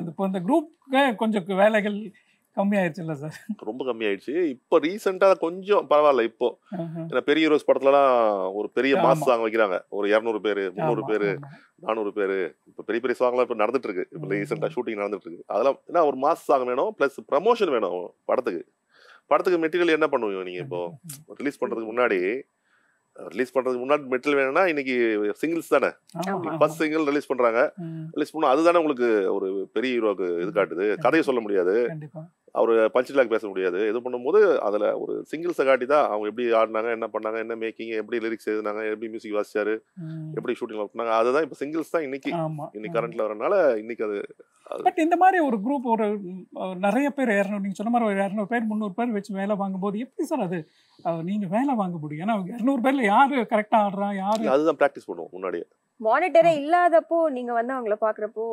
இப்போ இந்த குரூப்க்கு கொஞ்சம் வேலைகள் கம்மியாயிருச்சுல்ல சார்? ரொம்ப கம்மியாயிடுச்சு. இப்போ ரீசெண்டா கொஞ்சம் பரவாயில்ல இப்போ. ஏன்னா பெரிய ஹீரோஸ் படத்துலலாம் ஒரு பெரிய மாஸ். சாங் வைக்கிறாங்க. ஒரு இரநூறு பேரு முந்நூறு பேரு. நானூறு பேரு. இப்போ பெரிய பெரிய சாங்லாம் இப்போ நடந்துட்டு இருக்கு இப்போ ம். ரீசெண்டா ஷூட்டிங் நடந்துட்டு இருக்கு அதெல்லாம் என்ன ஒரு மாஸ் சாங் வேணும் ப்ளஸ் ப்ரமோஷன் வேணும் படத்துக்கு. படத்துக்கு மெட்டீரியல் என்ன பண்ணுவீங்க நீங்க இப்போ? ரிலீஸ் பண்றதுக்கு முன்னாடி ரிலீஸ் பண்றதுக்கு முன்னாடி மெட்டீரியல் வேணும்னா இன்னைக்கு சிங்கிள்ஸ் தானே? ஃபர்ஸ்ட் சிங்கிள் ரிலீஸ் பண்றாங்க. ம், ரிலீஸ் பண்ணா அதுதானே உங்களுக்கு ஒரு பெரிய ஹீரோக்கு இது காட்டுது. கதையை சொல்ல முடியாது. அவர் பஞ்ச் டாக் பேச முடியாது. இது பண்ணும்போது அதில் ஒரு சிங்கிள்ஸை காட்டி தான் அவங்க எப்படி ஆடினாங்க என்ன பண்ணாங்க என்ன மேக்கிங் எப்படி லிரிக்ஸ் எழுதினாங்க எப்படி மியூசிக் வாசிச்சாரு. எப்படி ஷூட்டிங் பண்ணாங்க அதுதான் இப்போ சிங்கிள்ஸ் தான் இன்னைக்கு. இன்னைக்கு கரண்ட்ல வரனால இன்னைக்கு அது பட் இந்த மாதிரி ஒரு குரூப் ஒரு நிறைய பேர் இரநூறு நீங்க சொன்ன மாதிரி ஒரு இரநூறு பேர் முந்நூறு பேர் வச்சு வேலை வாங்கும்போது எப்படி சார் அது? அஹ், நீங்க வேலை வாங்க முடியும். ஏன்னா இரநூறு பேர்ல யாரு கரெக்டா ஆடுறா யாரு அதுதான் ப்ராக்டிஸ் பண்ணுவோம் முன்னாடியே. மானிட்டரே இல்லாதப்போ நீங்க வந்து அவங்கள பாக்குறப்போ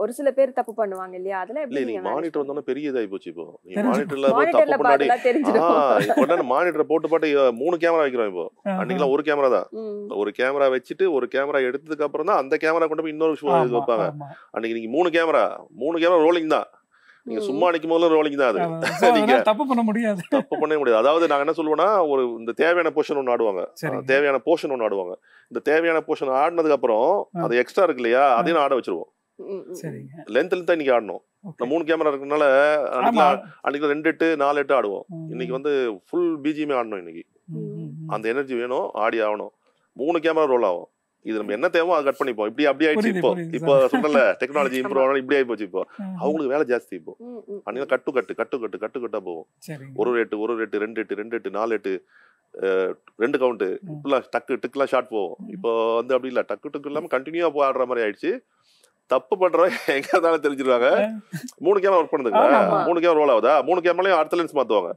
ஒரு சில பேர் தப்பு பண்ணுவாங்க இல்லையா? அதெல்லாம் இல்லை எப்படி நீங்க மானிட்டர் வந்தோடனே பெரிய இதாகி போச்சு இப்போ. நீங்க மானிட்டர்ல தப்பு முன்னாடி இப்போ மானிட்டர் போட்டு போட்டு மூணு கேமரா வைக்கிறோம் இப்போ. அன்னைக்கெல்லாம் ஒரு கேமரா தான். ஒரு கேமரா வச்சுட்டு ஒரு கேமரா எடுத்ததுக்கு அப்புறம் தான் அந்த கேமரா கொண்டு போய் இன்னொரு ஆமா, வைப்பாங்க. அன்னைக்கு நீங்க மூணு கேமரா மூணு கேமரா ரோலிங் தான். நீங்க. சும்மா நிக்கும் போதுல ரோலிங் தான் அது. நீங்க- தப்பு பண்ண முடியாது. தப்பு பண்ணவே முடியாது. அதாவது நாங்க என்ன சொல்லுவோம்னா ஒரு இந்த தேவையான போர்ஷன் ஒன்று ஆடுவாங்க. தேவையான போர்ஷன் ஒன்று ஆடுவாங்க. இந்த தேவையான போர்ஷன் ஆடினதுக்கு அப்புறம். அது எக்ஸ்ட்ரா இருக்கு இல்லையா? அதையும் நான் ஆட வச்சிருவோம். ம், ம். சரிங்க. லென்த் லென்த்தா இன்னைக்கு ஆடணும். மூணு கேமரா இருக்கனால ஆமா. அன்னைக்கு ரெண்டு எட்டு நாலு எட்டு ஆடுவோம். இன்னைக்கு வந்து ஃபுல் பிஜிஎமே ஆடணும் இன்னைக்கு. அந்த எனர்ஜி வேணும் ஆடி ஆகணும். மூணு கேமரா ரோல் ஆகும். இது நம்ம என்ன தேவையோ அதை கட் பண்ணிப்போம். இப்படி அப்படி ஆயிடுச்சு இப்போ. இப்போ சொன்னல டெக்னாலஜி இம்ப்ரூவ் ஆனாலும் இப்படி ஆகி போச்சு இப்போ. அவங்களுக்கு வேலை ஜாஸ்தி இப்போ. அன்னைக்கு கட்டு கட்டு கட்டு கட்டு கட்டு கட்டா போகும். சரிங்க. ஒரு எட்டு ஒரு எட்டு ரெண்டு எட்டு ரெண்டு எட்டு நாலு எட்டு ரெண்டு கவுண்ட். இப்பெல்லாம் டக்கு டிக்குலாம் ஷார்ட் போகும். ம். இப்போ வந்து அப்படி இல்லை. டக்கு டக்கு இல்லாமல் கண்டினியூவா போய் ஆடுற மாதிரி ஆயிடுச்சு. தப்பு பண்றவங்க எங்க இருந்தாலும் தெரிஞ்சிருவாங்க. மூணு கேமரா ஒர்க் பண்ணுதுங்களா. மூணு கேமரா ரோல் ஆகுதா? மூணு கேமராலையும் அடுத்த லென்ஸ் மாத்துவாங்க.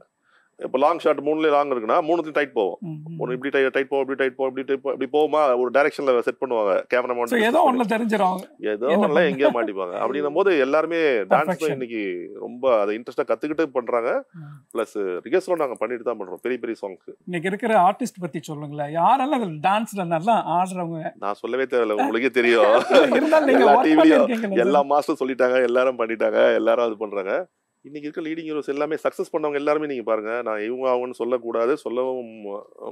இப்போ லாங் ஷாட் மூணுலேயே லாங் இருக்குன்னா மூணுத்தையும் டைட் போவோம். ஒன்று இப்படி டைட் டைட் போவோம் இப்படி டைட் போவோம் இப்படி டைட் இப்படி போகுமா ஒரு டைரக்ஷன்ல செட் பண்ணுவாங்க So, கேமராமேன் ஏதோ ஒண்ணுல தெரிஞ்சிடும். ஏதோ ஒன்றுல எங்கேயோ மாட்டிப்பாங்க. அப்படின்னும் போது எல்லாருமே டான்ஸ். இன்னைக்கு ரொம்ப அதை இன்ட்ரெஸ்டா கத்துக்கிட்டு பண்றாங்க. ம். ப்ளஸ் ரிகர்சலும் நாங்க பண்ணிட்டு தான் பண்றோம் பெரிய பெரிய சாங்ஸ் இன்னைக்கு இருக்கிற ஆர்டிஸ்ட் பத்தி சொல்லுங்களேன். யாரெல்லாம் இதுல டான்ஸ்ல நல்லா ஆடுறவங்க? நான் சொல்லவே தேவையில்ல உங்களுக்கே தெரியும். எல்லா டிவிலையும் எல்லா மாஸ்டரும் சொல்லிட்டாங்க எல்லாரும் பண்ணிட்டாங்க எல்லாரும் அது பண்றாங்க. இன்னைக்கு இருக்க லீடிங் ஹீரோஸ் எல்லாமே சக்சஸ் பண்ணவங்க எல்லாருமே நீங்க பாருங்க. நான் இவங்க அவங்கன்னு சொல்லக்கூடாது சொல்லவும்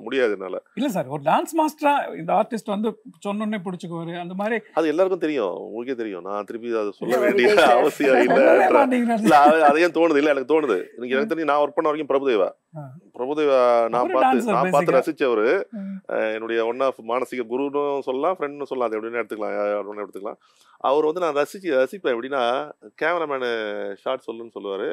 முடியாது என்னால. இல்ல சார் ஒரு டான்ஸ் மாஸ்டரா இந்த ஆர்டிஸ்ட் வந்து சொன்னோன்னே பிடிச்சுக்குவாரு. அந்த மாதிரி அது எல்லாருக்கும் தெரியும். உங்களுக்கே தெரியும். நான் திருப்பி அதை சொல்ல வேண்டிய. அவசியம் இல்ல. இல்ல அது- அதையும் தோணுது? இல்ல எனக்கு தோணுது. எனக்கு எனக்கு தெரிஞ்சு நான் ஒர்க் பண்ண வரைக்கும் பிரபுதேவா. பிரபுதேவா நான் பார்த்து நான் பார்த்து. அஹ் என்னுடைய ஒன் ஆஃப் மானசீக குருன்னு சொல்லலாம் ஃப்ரெண்ட்னு சொல்லலாம். அது எப்படின்னு எடுத்துக்கலாம். எடுத்துக்கலாம். அவர் வந்து நான் ரசிச்சு ரசிப்பேன். எப்படின்னா கேமராமேனு ஷார்ட் சொல்லுன்னு சொல்லுவாரு.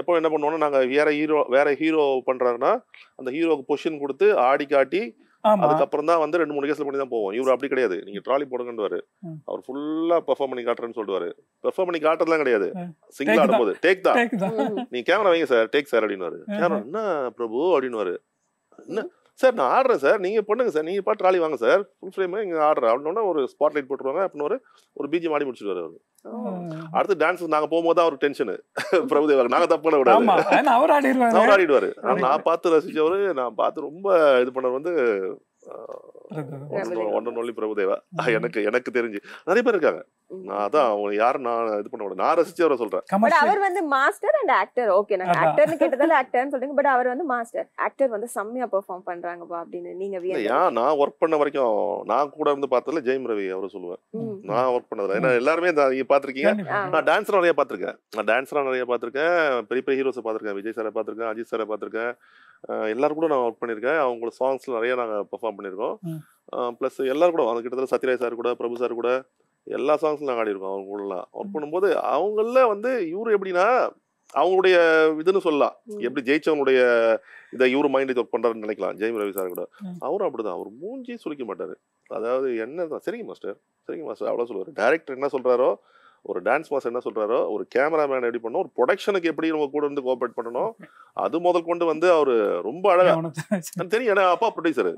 எப்போ என்ன பண்ணுவோம்னா நாங்க வேற ஹீரோ வேற ஹீரோ பண்றாருன்னா அந்த ஹீரோக்கு பொசிஷன் கொடுத்து ஆடி காட்டி அதுக்கப்புறம் தான் வந்து ரெண்டு மூணு கேஸ்ல பண்ணி தான் போவோம். இவர் அப்படி கிடையாது. நீங்க ட்ராலி போடுங்கன்னுவாரு. ம். அவர் ஃபுல்லா பெர்ஃபார்ம் பண்ணி காட்டுறேன்னு சொல்லுவாரு. பெர்ஃபார்ம் பண்ணி காட்டுறதுலாம் கிடையாது. சிங்கிள் ஆடும்போது. டேக் தான்? நீ கேமரா வைங்க சார். டேக் சார் அப்படின்னுவாரு. ஆஹா. கேமரா என்ன பிரபு? அப்படின்னுவாரு. என்ன? சார் நான் ஆடுறேன் சார் நீங்க பண்ணுங்க சார் நீங்க பாட்டு ட்ராலி வாங்க சார் ஃபுல் ஃப்ரேம் இங்க ஆடுறேன். அப்படின்னா ஒரு ஸ்பாட் லைட் போட்டுருவாங்க. அப்படின்னு ஒரு ஒரு பிஜிஎம் ஆடி முடிச்சிருவாரு அவரு. அடுத்து டான்ஸ் நாங்க போகும்போது தான் அவருக்கு டென்ஷன் பிரபுதேவா நாங்க தப்பு பண்ண விடாது அவர் ஆடிடுவாரு. நான் பார்த்து ரசிச்சவரு நான் பார்த்து ரொம்ப இது பண்ணவர் வந்து பிரபுதேவா. One only Prabhudeva? எனக்கு எனக்கு தெரிஞ்சு. நிறைய பேர் இருக்காங்க. நான் அதான் அவங்க யாரும் நான் இது பண்ண விட நான் ரசிச்சவரை சொல்றேன். பட் கமர்ஷியல் அவர் வந்து மாஸ்டர் அண்ட் ஆக்டர் ஓகே நாங்க. ஆக்டர்னு கேட்டதால ஆக்டர்னு சொல்றீங்க பட் அவர் வந்து மாஸ்டர் ஆக்டர் வந்து செம்மையா பெர்ஃபார்ம் பண்றாங்கப்பா அப்படின்னு நீங்க ஏன் நான் ஒர்க் பண்ண வரைக்கும் நான் கூட இருந்து பார்த்ததுல ஜெயம் ரவி அவரை சொல்லுவேன். நான் ஒர்க் பண்ணதுல ஏன்னா எல்லாருமே நீங்க பாத்திருக்கீங்க. நான் டான்ஸர் நிறைய பார்த்திருக்கேன். நான் டான்ஸரா நிறைய பார்த்திருக்கேன். பெரிய பெரிய ஹீரோஸை பார்த்திருக்கேன். விஜய் சாரை பார்த்திருக்கேன். அஜித் சாரை பார்த்திருக்கேன். அஹ் எல்லாரும் கூட நான் ஒர்க் பண்ணியிருக்கேன். அவங்களோட சாங்ஸ்ல நிறைய நாங்கள் பெர்ஃபார்ம் பண்ணியிருக்கோம். ப்ளஸ் எல்லாரும் கூட அது கிட்டத்தட்ட சத்யராஜ் சார் கூட பிரபு சார் கூட எல்லா சாங்ஸ்லும் நாங்கள் ஆடிருக்கோம் அவங்க கூடலாம் ஒர்க் பண்ணும்போது அவங்கள வந்து இவரு எப்படின்னா அவங்களுடைய இதுன்னு சொல்லலாம். எப்படி ஜெயிச்சவங்களுடைய இதை இவரு மைண்ட் ஒர்க் பண்றாருன்னு நினைக்கலாம். ஜெயம் ரவி சார் கூட. அவரும் அப்படிதான். அவர் மூஞ்சி சுளிக்க மாட்டாரு. அதாவது என்ன தான் சரிங்க மாஸ்டர் சரிங்க மாஸ்டர் அவ்வளோ சொல்லுவார். டேரக்டர் என்ன சொல்றாரோ ஒரு டான்ஸ் மாஸ்டர் என்ன சொல்றாரோ ஒரு கேமராமேன் எப்படி பண்ணணும் ஒரு ப்ரொடக்ஷனுக்கு எப்படி நம்ம கூட இருந்து கோஆப்ரேட் பண்ணணும் அது முதல் கொண்டு வந்து அவரு ரொம்ப அழகா கவனத்தை வச்சு. எனக்கு தெரியும் ஏன்னா அப்பா ப்ரொடியூசர்.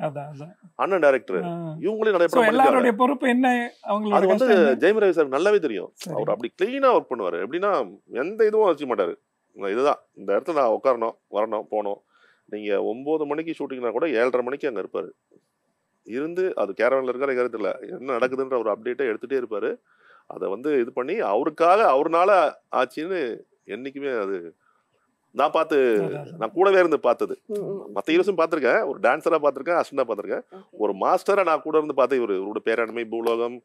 அண்ணன் டேரக்டர். இவங்களையும் நிறைய படம் எல்லாருடைய பொறுப்பு என்ன? அது வந்து? ஜெயம் ரவி சார் நல்லாவே தெரியும். அவர் அப்படி கிளீனா ஒர்க் பண்ணுவாரு. எப்படின்னா எந்த இதுவும் வச்சுக்க மாட்டாரு. இதுதான். இந்த இடத்துல நான் உட்காரணும் வரணும் போகணும். நீங்க ஒன்பது மணிக்கு ஷூட்டிங்னா கூட ஏழரை மணிக்கு அங்க இருப்பாரு. இருந்து அது கேரவன்ல இருக்காரு எங்க தெரியல. என்ன நடக்குதுன்ற ஒரு அப்டேட்டை எடுத்துட்டே இருப்பாரு. அதை வந்து இது பண்ணி அவருக்காக அவர்னால ஆச்சுன்னு என்னைக்குமே அது நான் பார்த்து. நான் கூடவே இருந்து பார்த்தது. மற்ற ஹீரோஸும் பார்த்துருக்கேன் ஒரு டான்ஸரா பார்த்துருக்கேன் அசிஸ்டண்டா பார்த்துருக்கேன். ஒரு மாஸ்டரா நான் கூட இருந்து பார்த்தேன் இவரு இவரோட பேராண்மை பூலோகம்.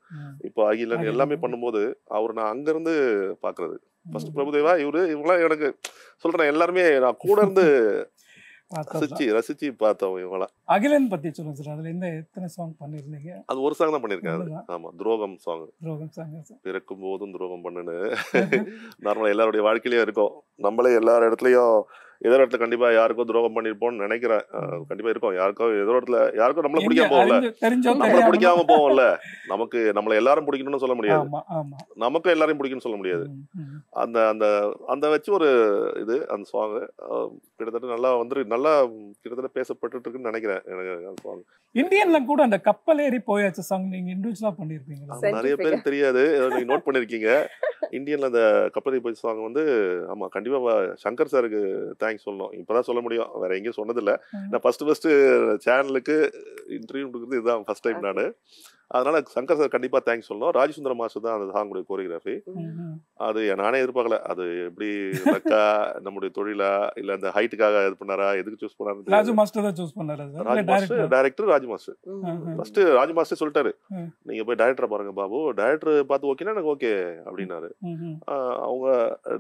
இப்போ அகிலன். எல்லாமே பண்ணும்போது அவர் நான் அங்கிருந்து பாக்குறது ஃபர்ஸ்ட். பிரபுதேவா இவரு இவங்களாம் எனக்கு சொல்றேன் எல்லாருமே நான் கூட இருந்து. ரசிச்சு ரசிச்சு பார்த்தோம் இவங்களாம் அகிலன் பத்தி சொல்லுங்க சார். அதுல எந்த எத்தனை சாங் பண்ணிருந்தீங்க? அது ஒரு சாங் தான் ஒண்ணுதான். ஆமா துரோகம் சாங் ரோகம் சாங் பிறக்கும் போதும் துரோகம் பண்ணுன்னு. நார்மலா எல்லாருடைய வாழ்க்கையிலயும் இருக்கும். நம்மளே எல்லார் இடத்துலயும் ஏதோ இடத்துல கண்டிப்பா யாருக்கோ துரோகம் பண்ணிருப்போம்னு நினைக்கிறேன் கண்டிப்பா இருக்கும். யாருக்கோ ஏதோ இடத்துல யாருக்கும் நம்மள பிடிக்காம போகல. நம்மள. பிடிக்காம போவோம்ல. நமக்கு நம்மள எல்லாரும் பிடிக்கணும்னு சொல்ல முடியாது. ஆமா ஆமா. நமக்கும் எல்லாரையும் பிடிக்கும்னு சொல்ல முடியாது. அந்த அந்த அந்த வச்சு ஒரு இது அந்த சாங் கிட்டத்தட்ட நல்லா வந்து நல்லா கிட்டத்தட்ட பேசப்பட்டுட்டு இருக்குன்னு நினைக்கிறேன் எனக்கு அந்த சாங் இந்தியன்ல கூட அந்த கப்பல் ஏறி போயாச்சு சாங் நீங்க இண்டிவிஜுவலா பண்ணிருப்பீங்களா? சரி. நிறைய பேருக்கு தெரியாது. நீங்க நோட் பண்ணிருக்கீங்க. இந்தியன்ல அந்த கப்பலை போய் சாங் வந்து ஆமா கண்டிப்பா சங்கர் சாருக்கு தேங்க்ஸ் சொல்லணும். இப்பதான் சொல்ல முடியும். வேற எங்கேயும் சொன்னதில்ல. நான் ஃபர்ஸ்ட் ஃபர்ஸ்ட் சேனலுக்கு இன்டர்வியூ கொடுக்குறது இதுதான். ஃபர்ஸ்ட் டைம் நான். அதனால சங்கர் சார் கண்டிப்பா தேங்க்ஸ் சொல்லணும். ராஜசுந்தர மாஸ்டர் தான் அந்த சாங்குடைய கோரியோகிராஃபி. அது நானே எதிர்பார்க்கல. அது எப்படி லக்கா நம்முடைய தொழிலா இல்ல அந்த ஹைட்டுக்காக இது பண்ணாரா எதுக்கு சூஸ் பண்ணாரு ராஜு மாஸ்டர் தான் சூஸ் பண்ணாரு Raj master. Director Raj master. First Raj master சொல்லிட்டாரு. நீங்க போய் டைரக்டரை பாருங்க பாபு. டைரக்டர் பார்த்து ஓகேனா எனக்கு ஓகே அப்படின்னாரு. அவங்க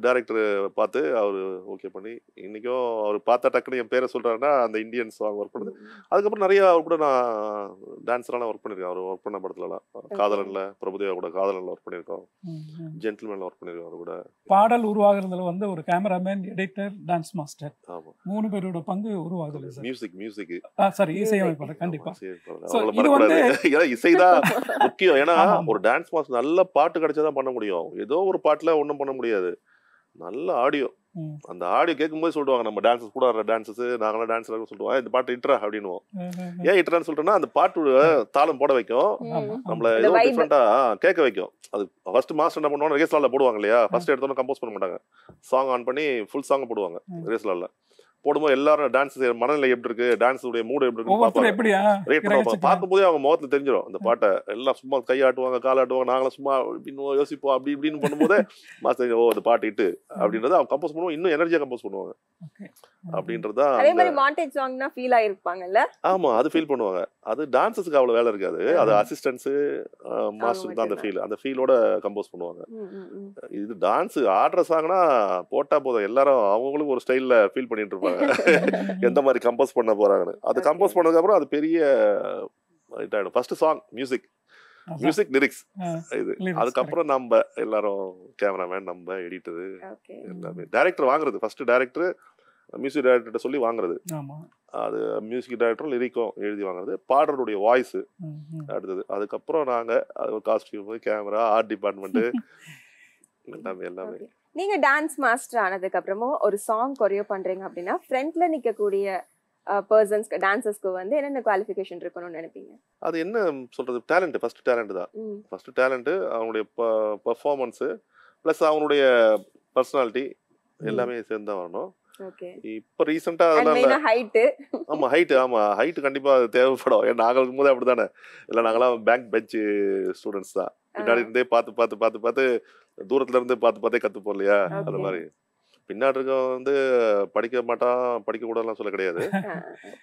டைரக்டர் பார்த்து அவர் ஓகே பண்ணி இன்னைக்கும் அவர் பார்த்தா டக்குனு என் பேரை சொல்றாருன்னா அந்த இந்தியன் சாங் ஒர்க் பண்ணுது. அதுக்கப்புறம் நிறைய அவர் கூட நான் டான்ஸர்லாம் ஒர்க் பண்ணியிருக்கேன் அவர் ஒர்க் பண்ண படத்துலலாம். காதலன்ல பிரபுதேவா கூட காதலன்ல ஒர்க் பண்ணியிருக்கோம். ம், ம். ஜென்டில்மேன்ல ஒர்க் பண்ணியிருக்கோம் அவர் கூட. பாடல் உருவாகுறதுல வந்து ஒரு கேமராமேன் எடிட்டர் டான்ஸ் மாஸ்டர் ஆமா. மூணு பேரோட பங்கு உருவாகுது சார். மியூசிக் மியூசிக் சாரி இசையமைப்பாளர் கண்டிப்பா. So, அவங்கள இது வந்து- மறக்கக்கூடாது. ஏன்னா இசைதான் முக்கியம். ஏன்னா. ஒரு டான்ஸ் மாஸ்டர் நல்ல பாட்டு கிடைச்சாதான் பண்ண முடியும். ஏதோ ஒரு பாட்டுல ஒண்ணும் பண்ண முடியாது. நல்ல ஆடியோ. அந்த ஆடியோ கேட்கும்போது சொல்லுவாங்க நம்ம டான்ஸஸ் கூட வர டான்ஸஸ் நாங்களாம் டான்ஸ் சொல்லுவோம் இந்த பாட்டு இட்ரா அப்படின்னுவோம். ஏன் இட்ரான்னு சொல்லிட்டோம்னா அந்த பாட்டு தாளம் போட வைக்கும். நம்மள ஏதோ. டிஃப்ரெண்டா கேட்க வைக்கும். அது ஃபர்ஸ்ட் மாஸ்டர் என்ன பண்ணுவாங்க ரேஸ்லால போடுவாங்க இல்லையா? ஃபர்ஸ்ட் எடுத்தோன்னே கம்போஸ் பண்ண மாட்டாங்க. சாங் ஆன் பண்ணி ஃபுல் சாங் போடுவாங்க. ரேஸ்லால போடும்போது எல்லாரும் டான்ஸ் மனநிலை எப்படி இருக்கு? டான்ஸ் உடைய மூடு எப்படி பண்ணுவாங்க பார்க்கும்போதே அவங்க முகத்துல தெரிஞ்சிடும் இந்த பாட்டை எல்லாம் சும்மா கையாட்டுவாங்க காலாட்டுவாங்க நாங்களும் சும்மா இப்படின்னு யோசிப்போம் அப்படி இப்படின்னு பண்ணும்போதே மாஸ்டர் ஓ இந்த பாட்டு இட்டு அப்படின்றத அவங்க கம்போஸ் பண்ணுவோம் இன்னும் எனர்ஜியா கம்போஸ் பண்ணுவாங்க. அப்படின்றதா அதே மாதிரி மாண்டேஜ் சாங்னா ஃபீல் ஆயிருப்பாங்கல்ல? ஆமா அது ஃபீல் பண்ணுவாங்க. அது டான்ஸஸ்க்கு அவ்வளவு வேலை இருக்காது. அது அசிஸ்டன்ஸ் மாஸ்டருக்கு தான் அந்த. ஃபீல் அந்த ஃபீலோட கம்போஸ் பண்ணுவாங்க. இது டான்ஸ் ஆடுற சாங்னா போட்டா போதும். எல்லாரும் அவங்களுக்கு ஒரு ஸ்டைல்ல ஃபீல் பண்ணிட்டு இருப்பாங்க. எந்த மாதிரி கம்போஸ் பண்ண போறாங்கன்னு. அது. கம்போஸ் பண்ணதுக்கு அப்புறம் அது பெரிய இதாயிடும். First song music music lyrics இது. அதுக்கப்புறம் நம்ம எல்லாரும் கேமராமேன் நம்ம எடிட்டர். எல்லாமே. டைரக்டர் வாங்குறது. ஃபர்ஸ்ட் டைரக்டர் மியூசிக் டைரக்டர் சொல்லி வாங்குறது. அது மியூசிக் டைரக்டரும் லிரிக்கும் எழுதி வாங்குறது. பாடலுடைய வாய்ஸ். அடுத்தது. அதுக்கப்புறம் நாங்க அது காஸ்டியூம் கேமரா ஆர்ட் டிபார்ட்மெண்ட் எல்லாமே எல்லாமே. நீங்க டான்ஸ் மாஸ்டர் ஆனதுக்கு அப்புறமும் ஒரு சாங் கொரியோ பண்றீங்க அப்படின்னா ஃப்ரண்ட்ல நிக்கக்கூடிய பர்சன்ஸ் டான்சர்ஸ்க்கு வந்து என்னென்ன குவாலிஃபிகேஷன் இருக்கணும்னு நினைப்பீங்க? அது என்ன சொல்றது? டேலண்ட் ஃபர்ஸ்ட் டேலண்ட் தான். ஃபர்ஸ்ட் டேலண்ட் அவங்களுடைய பர்ஃபார்மன்ஸு ப்ளஸ் அவங்களுடைய பர்சனாலிட்டி எல்லாமே சேர்ந்து தான் வரணும். ஓகே. இப்போ ரீசெண்டாக அண்ட் அதெல்லாம் ஹைட்டு ஆமா ஹைட்டு ஆமா. ஹைட்டு கண்டிப்பா தேவைப்படும். ஏன்னா நாங்கள் இருக்கும்போது அப்படிதானே இல்லை நாங்களாம் பேங்க் பெஞ்ச் ஸ்டூடெண்ட்ஸ் தான். பின்னாடி இருந்தே பார்த்து பார்த்து பார்த்து பார்த்து தூரத்துல இருந்து பார்த்து பார்த்தே கத்துப்போம் இல்லையா அந்த. மாதிரி. பின்னாடி இருக்கவன் வந்து படிக்க மாட்டான் படிக்க கூடாதுலாம் சொல்ல கிடையாது.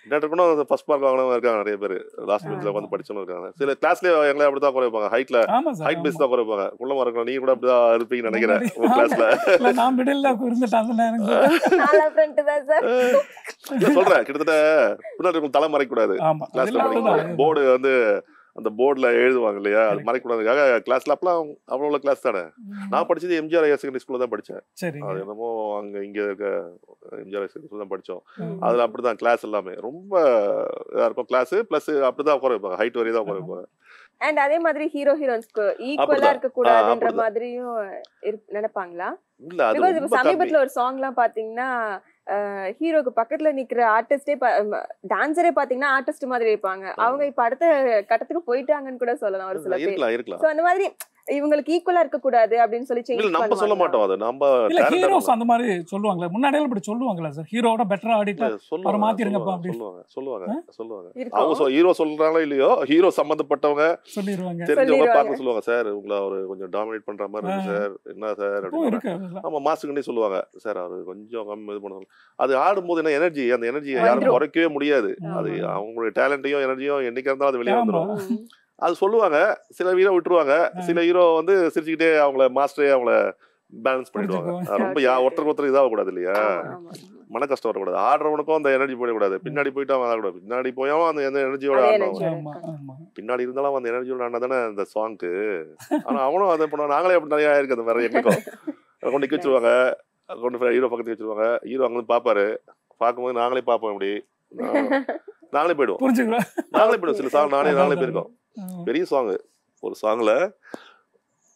பின்னாடி இருக்கணும் ஃபர்ஸ்ட் மார்க் வாங்கினவங்க இருக்காங்க நிறைய பேர். லாஸ்ட் பெஞ்சில் உட்காந்து படிச்சவங்க இருக்காங்க. சில கிளாஸ்லேயே எங்களை அப்படி தான் குறைப்பாங்க ஹைட்ல ஹைட் பேஸ் தான் குறைப்பாங்க குள்ளமா இருக்கலாம் நீங்க கூட அப்படிதான் இருப்பீங்கன்னு நினைக்கிறேன் உங்க கிளாஸ்ல நான் மிடில் சொல்றேன் கிட்டத்தட்ட பின்னாடி தலை மறைக்க கூடாது கிளாஸ்ல. போர்டு வந்து அந்த போர்டுல எழுதுவாங்க இல்லையா? அது மறைக்கூடாதுக்காக கிளாஸ்ல அப்பலாம் அவ்வளோ கிளாஸ் தானே? நான் படிச்சது எம்ஜிஆர் ஹையர் செகண்டரி ஸ்கூல்ல தான் படிச்சேன். சரிங்க. அது என்னமோ அங்க இங்க இருக்க எம்ஜிஆர் ஹையர் செகண்டரி ஸ்கூல் தான் படிச்சோம். ம். அதுல அப்படிதான் கிளாஸ் எல்லாமே. ரொம்ப இதா இருக்கும் கிளாஸ் பிளஸ் அப்படிதான் உட்கார வைப்பாங்க. ஹைட் வரையும் தான் உட்கார வைப்பாங்க. அண்ட் அதே மாதிரி ஹீரோ ஹீரோயின்ஸ்க்கு ஈக்குவலா. இருக்க கூடாதுன்ற. மாதிரியும் நினைப்பாங்களா? இல்ல சமீபத்துல ஒரு சாங் எல்லாம் பாத்தீங்கன்னா ஹீரோக்கு பக்கத்துல நிக்கிற ஆர்டிஸ்டே டான்சரே பாத்தீங்கன்னா ஆர்டிஸ்ட் மாதிரி இருப்பாங்க. அவங்க இப்ப அடுத்த கட்டத்துக்கு போயிட்டாங்கன்னு கூட சொல்லலாம் ஒரு சில பேர். சோ அந்த மாதிரி இவங்களுக்கு ஈக்குவலா இருக்க கூடாது அப்படின்னு சொல்லி சேஞ்ச் நம்ம சொல்ல மாட்டோம் அது நம்ம இல்ல ஹீரோஸ். அந்த மாதிரி சொல்லுவாங்களே முன்னாடியெல்லாம் இப்படி சொல்லுவாங்களா சார் ஹீரோட பெட்டரா ஆடிட்டா சொல்லுவாங்க, மாத்திருங்கப்பா அப்படி. சொல்லுவாங்க சொல்லுவாங்க சொல்லுவாங்க அவங்க ஹீரோ சொல்றாங்களோ இல்லையோ ஹீரோ சம்பந்தப்பட்டவங்க சொல்லிடுவாங்க தெரிஞ்சவங்க. பார்க்க சொல்லுவாங்க சார் உங்களை அவர் கொஞ்சம் டாமினேட் பண்ற மாதிரி இருக்கு சார் என்ன சார் அப்படின்னு. ஆமா மாசுக்குன்னே சொல்லுவாங்க சார் அவர் கொஞ்சம் கம்மி இது பண்ணுவாங்க அது ஆடும்போது என்ன எனர்ஜி அந்த எனர்ஜியை யாரும். குறைக்கவே முடியாது அது. அவங்களுடைய டேலண்ட்டையும் எனர்ஜியும் என்னைக்கா இருந்தாலும் அது வெளியே. வந்துடும். அது சொல்லுவாங்க. சில ஹீரோ விட்டுருவாங்க. சில ஹீரோ வந்து சிரிச்சுக்கிட்டே அவங்கள மாஸ்டரே அவங்கள பேலன்ஸ் பண்ணிடுவாங்க. ரொம்ப யா-. ஒருத்தருக்கு ஒருத்தர் இதாக கூடாது இல்லையா. மன கஷ்டம் வரக்கூடாது. ஆடுறவனுக்கும் அந்த எனர்ஜி போயிடக்கூடாது. பின்னாடி போயிட்டு அவன் ஆடக்கூடாது பின்னாடி போயாவும் அந்த எந்த எனர்ஜியோட ஆடணும் பின்னாடி இருந்தாலும் அந்த எனர்ஜியோட ஆடினா தானே அந்த சாங்க்கு ஆனா அவனும் அதை பண்ண நாங்களே அப்படி நிறைய இருக்கு அந்த வேற எங்களுக்கும் கொண்டு நிக்க வச்சிருவாங்க. கொண்டு ஹீரோ பக்கத்துக்கு வச்சிருவாங்க. ஹீரோ அங்க வந்து பாப்பாரு பார்க்கும்போது நாங்களே பார்ப்போம் இப்படி நாங்களே போயிடுவோம். புரிஞ்சுக்கிறேன் நாங்களே போயிடுவோம். சில சாங் நானே நாங்களே. போயிருக்கோம். பெரிய சாங் ஒரு சாங்ல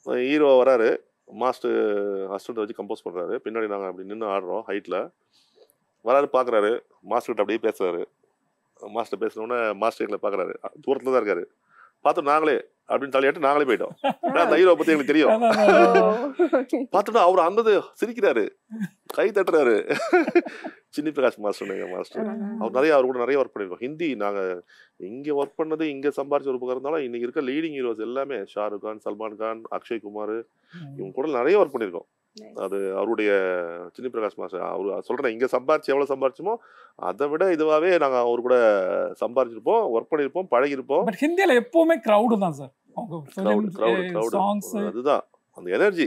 ஹீரோ வராரு. மாஸ்டர் அசிஸ்டன்ட் வச்சு கம்போஸ் பண்றாரு. பின்னாடி நாங்க அப்படி நின்று ஆடுறோம் ஹைட்ல வராரு பாக்குறாரு. மாஸ்டர் கிட்ட அப்படியே பேசுறாரு. மாஸ்டர் பேசினோடனே மாஸ்டர் எங்களை பாக்குறாரு. தூரத்துல தான் இருக்காரு. பார்த்தோம் நாங்களே அப்படின்னு தலையாட்டு நாங்களே போயிட்டோம். ஏன்னா அந்த ஹீரோ பத்தி எங்களுக்கு தெரியும். பார்த்துட்டா அவர் அந்தது சிரிக்கிறாரு. கை தட்டுறாரு. சின்னி பிரகாஷ் மாஸ்டர் எங்க மாஸ்டர். அவர் நிறைய அவர் கூட நிறைய ஒர்க் பண்ணிருக்கோம். ஹிந்தி நாங்க இங்க ஒர்க் பண்ணது இங்க சம்பாரிச்ச ஒரு பக்கம் இருந்தாலும் இன்னைக்கு இருக்க லீடிங் ஹீரோஸ் எல்லாமே ஷாருக் கான் சல்மான் கான் அக்ஷய் குமார் இவங்க கூட நிறைய ஒர்க் பண்ணிருக்கோம். அது அவருடைய சின்னி பிரகாஷ் மாஸ்டர். அவர் சொல்றேன் இங்க சம்பாரிச்சு எவ்வளவு சம்பாரிச்சோமோ அதை விட இதுவாவே நாங்க அவர் கூட சம்பாரிச்சிருப்போம் ஒர்க் பண்ணிருப்போம் பழகிருப்போம். பட் ஹிந்தியில எப்பவுமே கிரவுடு தான் சார். கிரௌட் கிரௌட் கிரௌட் அதுதான். அந்த எனர்ஜி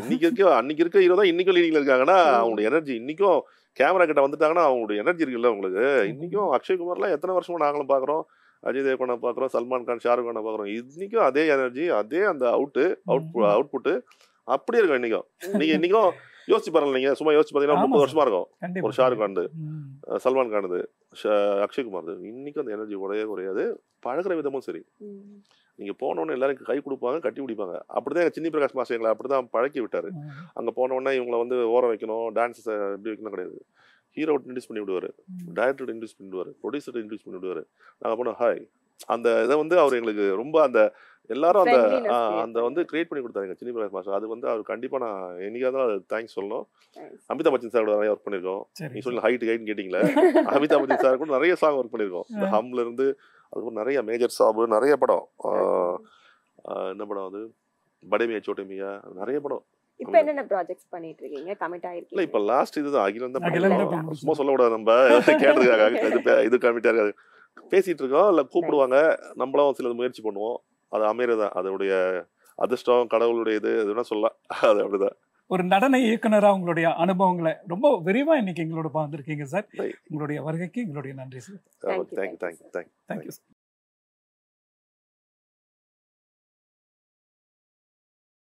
இன்னைக்கு இருக்க அன்னைக்கு இருக்க ஹீரோ தான் இன்னைக்கும் லீடிங்ல இருக்காங்கன்னா அவங்களுடைய எனர்ஜி இன்னைக்கும் கேமரா கிட்ட வந்துட்டாங்கன்னா அவங்களுடைய எனர்ஜி இருக்குல்ல உங்களுக்கு. இன்னைக்கும் அக்ஷய் குமார்லாம் எத்தனை வருஷமா நாங்களும் பாக்குறோம்? அஜய் தேவ்கனை பாக்குறோம் சல்மான் கான் ஷாருக் கானை பாக்குறோம். இன்னைக்கும் அதே எனர்ஜி அதே அந்த அவுட்டு அவுட் ம். அப்படியே இருக்கும் இன்னைக்கும். நீங்க இன்னைக்கும் யோசிச்சு பாருங்க நீங்க. சும்மா யோசிச்சு பாத்தீங்கன்னா முப்பது. வருஷமா இருக்கும். ஒரு ஷாருக் ம். சல்மான் கானது ஷ- அக்ஷய் குமார். இன்னைக்கும் அந்த எனர்ஜி குறையவே குறையாது. பழகுற விதமும் சரி. ம். நீங்கள் போனோடனே எல்லாரும் கை கொடுப்பாங்க கட்டி பிடிப்பாங்க அப்படி தான் எங்கள் சின்னி பிரகாஷ் மாஸ்டர் எங்களை அப்படி தான் பழக்கி விட்டார். அங்கே போனோடனே இவங்களை வந்து ஓரம் வைக்கணும் டான்ஸ் எப்படி வைக்கணும் கிடையாது. ஹீரோ இன்ட்ரடியூஸ் பண்ணி விடுவார். டைரக்டர் இன்ட்ரடியூஸ் பண்ணி விடுவார். ப்ரொடியூசர் இன்ட்ரடியூஸ் பண்ணி விடுவார். நாங்கள் போனோம் ஹாய் அந்த இதை வந்து அவர் எங்களுக்கு ரொம்ப அந்த எல்லாரும் அந்த அந்த வந்து கிரியேட் பண்ணி கொடுத்தாரு எங்கள் சின்னி பிரகாஷ் மாஸ்டர். அது வந்து அவர் கண்டிப்பாக நான் என்னைக்காக தான் தேங்க்ஸ் சொல்லணும். அமிதாப் பச்சன் சார் நிறைய ஒர்க் பண்ணியிருக்கோம் சரி நீ சொல்லி ஹைட் ஹைட்னு கேட்டிங்களே அமிதாப் பச்சன் சார் கூட நிறைய சாங் ஒர்க் பண்ணியிருக்கோம் இந்த ஹம்ல இருந்து அதுக்கப்புறம் நிறைய மேஜர் சாபு நிறைய படம். என்ன படம் அது? படேமியா சோட்டமியா நிறைய படம். இப்ப என்னென்ன ப்ராஜெக்ட்ஸ் பண்ணிட்டு இருக்கீங்க கமிட் இல்ல ஆயிருக்கீங்க இப்ப லாஸ்ட் இதுதான் அகிலம் தான் பண்ணிருக்கோம். சும்மா சொல்லக்கூடாது நம்ம. கேட்டதுக்காக இது இது கமிட்டா இருக்காது பேசிட்டு இருக்கோம் இல்ல கூப்பிடுவாங்க. நம்மளும் சிலது முயற்சி பண்ணுவோம். அது அமையறதான் அதோடைய அதிர்ஷ்டம் கடவுளுடைய இது எதுனா சொல்லலாம். அது அப்படிதான். ஒரு நடன இயக்குனரா உங்களுடைய அனுபவங்களை ரொம்ப விரிவா இன்னைக்கு எங்களோட பகிர்ந்துருக்கீங்க சார். உங்களுடைய வருகைக்கு எங்களுடைய நன்றி sir. Thank you, thank you thank you thank you thank you sir